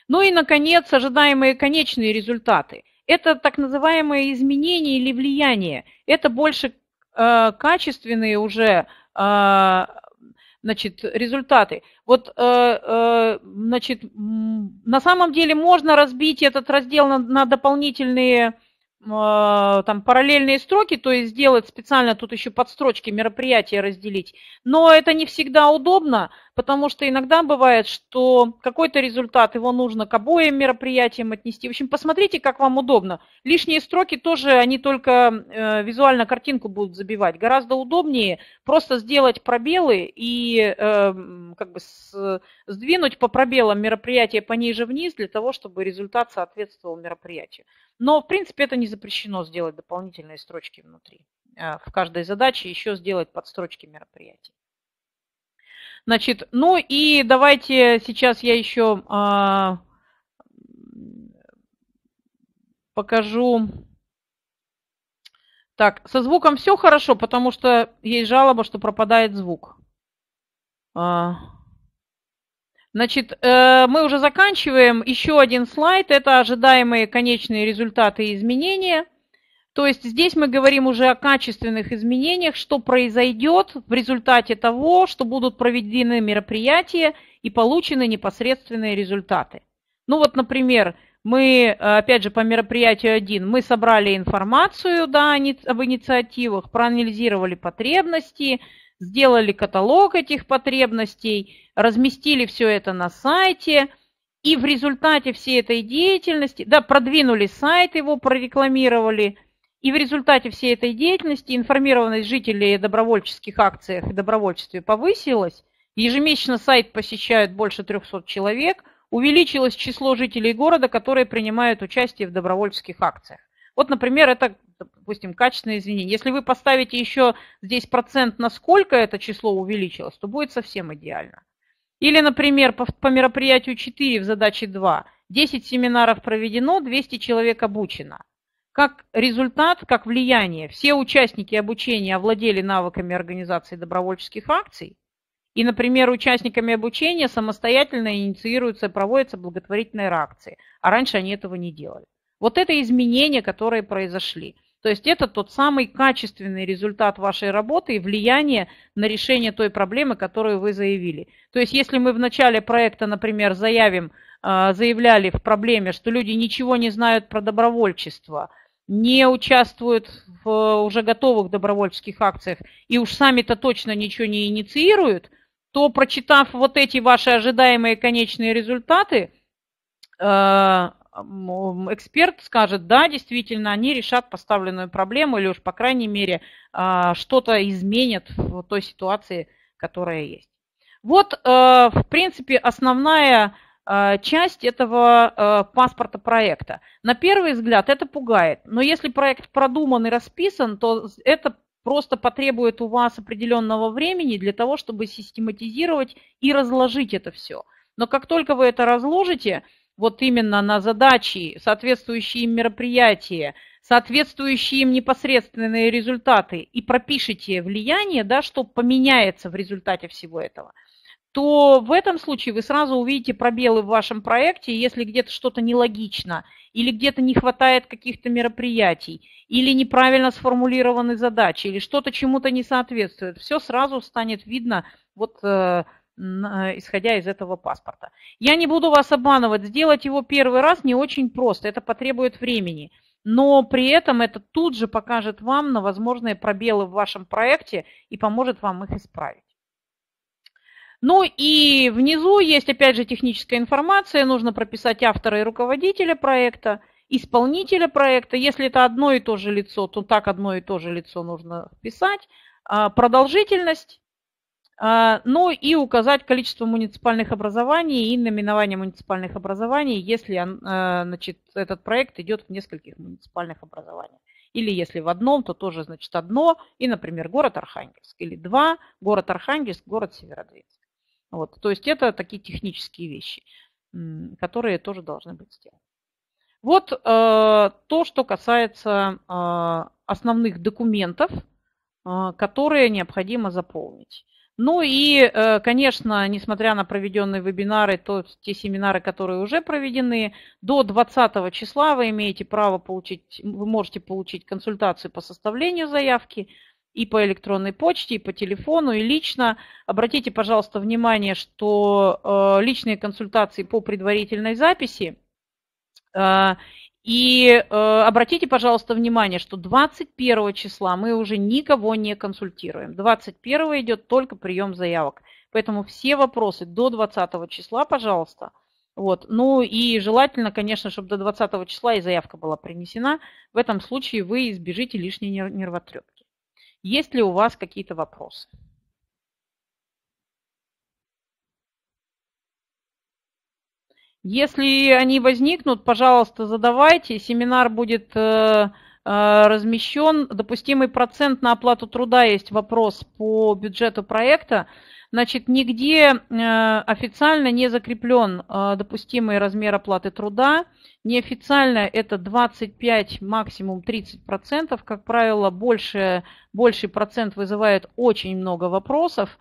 Ну и, наконец, ожидаемые конечные результаты. Это так называемые изменения или влияние. Это больше э, качественные уже э, значит, результаты. Вот, э, э, значит, на самом деле можно разбить этот раздел на, на дополнительные там параллельные строки, то есть сделать специально тут еще подстрочки мероприятия разделить. Но это не всегда удобно, потому что иногда бывает, что какой-то результат, его нужно к обоим мероприятиям отнести. В общем, посмотрите, как вам удобно. Лишние строки тоже, они только э, визуально картинку будут забивать. Гораздо удобнее просто сделать пробелы и э, как бы с, сдвинуть по пробелам мероприятие пониже вниз для того, чтобы результат соответствовал мероприятию. Но, в принципе, это не запрещено сделать дополнительные строчки внутри. А, в каждой задаче еще сделать подстрочки мероприятий. Значит, ну и давайте сейчас я еще а, покажу. Так, со звуком все хорошо, потому что есть жалоба, что пропадает звук. А, Значит, э, мы уже заканчиваем. Еще один слайд. Это ожидаемые конечные результаты изменения. То есть здесь мы говорим уже о качественных изменениях, что произойдет в результате того, что будут проведены мероприятия и получены непосредственные результаты. Ну вот, например, мы, опять же, по мероприятию 1, мы собрали информацию да, об инициативах, проанализировали потребности, сделали каталог этих потребностей, разместили все это на сайте, и в результате всей этой деятельности, да, продвинули сайт, его прорекламировали, и в результате всей этой деятельности информированность жителей о добровольческих акциях и добровольчестве повысилась, ежемесячно сайт посещают больше 300 человек, увеличилось число жителей города, которые принимают участие в добровольческих акциях. Вот, например, это допустим, качественные извинения. Если вы поставите еще здесь процент, насколько это число увеличилось, то будет совсем идеально. Или, например, по, по мероприятию 4 в задаче 2. 10 семинаров проведено, 200 человек обучено. Как результат, как влияние, все участники обучения овладели навыками организации добровольческих акций, и, например, участниками обучения самостоятельно инициируются и проводятся благотворительные акции, а раньше они этого не делали. Вот это изменения, которые произошли. То есть это тот самый качественный результат вашей работы и влияние на решение той проблемы, которую вы заявили. То есть если мы в начале проекта, например, заявим, а, заявляли в проблеме, что люди ничего не знают про добровольчество, не участвуют в уже готовых добровольческих акциях и уж сами-то точно ничего не инициируют, то прочитав вот эти ваши ожидаемые конечные результаты, а, эксперт скажет, да, действительно, они решат поставленную проблему или уж, по крайней мере, а, что-то изменят в той ситуации, которая есть. Вот, э, в принципе, основная э, часть этого э, паспорта проекта. На первый взгляд это пугает, но если проект продуман и расписан, то это просто потребует у вас определенного времени для того, чтобы систематизировать и разложить это все. Но как только вы это разложите, вот именно на задачи, соответствующие им мероприятия, соответствующие им непосредственные результаты и пропишите влияние, да, что поменяется в результате всего этого, то в этом случае вы сразу увидите пробелы в вашем проекте, если где-то что-то нелогично, или где-то не хватает каких-то мероприятий, или неправильно сформулированы задачи, или что-то чему-то не соответствует. Все сразу станет видно вот э, исходя из этого паспорта. Я не буду вас обманывать, сделать его первый раз не очень просто, это потребует времени. Но при этом это тут же покажет вам на возможные пробелы в вашем проекте и поможет вам их исправить. Ну и внизу есть опять же техническая информация, нужно прописать автора и руководителя проекта, исполнителя проекта. Если это одно и то же лицо, то так одно и то же лицо нужно вписать. А, продолжительность, а, ну и указать количество муниципальных образований и наименование муниципальных образований, если а, значит, этот проект идет в нескольких муниципальных образованиях. Или если в одном, то тоже значит одно, и, например, город Архангельск. Или два, город Архангельск, город Северодвинск. Вот, то есть это такие технические вещи, которые тоже должны быть сделаны. Вот э, то, что касается э, основных документов, э, которые необходимо заполнить. Ну и, э, конечно, несмотря на проведенные вебинары, то те семинары, которые уже проведены, до 20 числа вы имеете право получить, вы можете получить консультацию по составлению заявки и по электронной почте, и по телефону, и лично. Обратите, пожалуйста, внимание, что э, личные консультации по предварительной записи э, и э, обратите, пожалуйста, внимание, что 21 числа мы уже никого не консультируем. 21 идет только прием заявок. Поэтому все вопросы до 20 числа, пожалуйста. Вот. Ну и желательно, конечно, чтобы до 20 числа и заявка была принесена. В этом случае вы избежите лишней нервотрепки. Есть ли у вас какие-то вопросы? Если они возникнут, пожалуйста, задавайте. Семинар будет э, э, размещен. Допустимый процент на оплату труда есть вопрос по бюджету проекта. Значит, нигде э, официально не закреплен допустимый размер оплаты труда. Неофициально это 25, максимум 30%. Как правило, больше, больший процент вызывает очень много вопросов.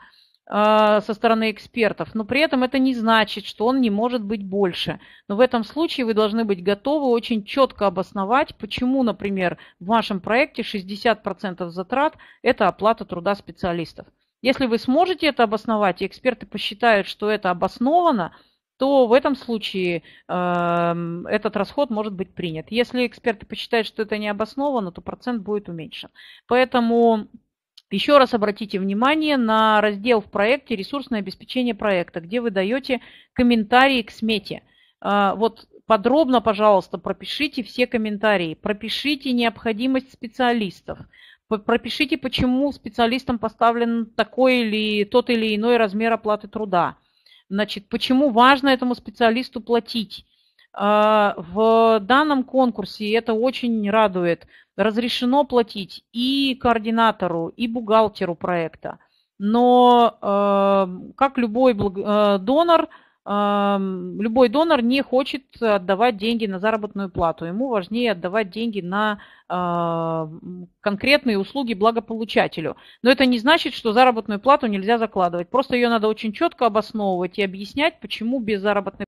А, со стороны экспертов, но при этом это не значит, что он не может быть больше. Но в этом случае вы должны быть готовы очень четко обосновать, почему, например, в вашем проекте 60% затрат – это оплата труда специалистов. Если вы сможете это обосновать, и эксперты посчитают, что это обосновано, то в этом случае э, этот расход может быть принят. Если эксперты посчитают, что это не обосновано, то процент будет уменьшен. Поэтому еще раз обратите внимание на раздел в проекте «Ресурсное обеспечение проекта», где вы даете комментарии к смете. А, вот подробно, пожалуйста, пропишите все комментарии, пропишите необходимость специалистов, пропишите, почему специалистам поставлен такой или тот или иной размер оплаты труда. Значит, почему важно этому специалисту платить. А, в данном конкурсе это очень радует разрешено платить и координатору, и бухгалтеру проекта. Но э, как любой э, донор, э, любой донор не хочет отдавать деньги на заработную плату. Ему важнее отдавать деньги на конкретные услуги благополучателю. Но это не значит, что заработную плату нельзя закладывать. Просто ее надо очень четко обосновывать и объяснять, почему без заработной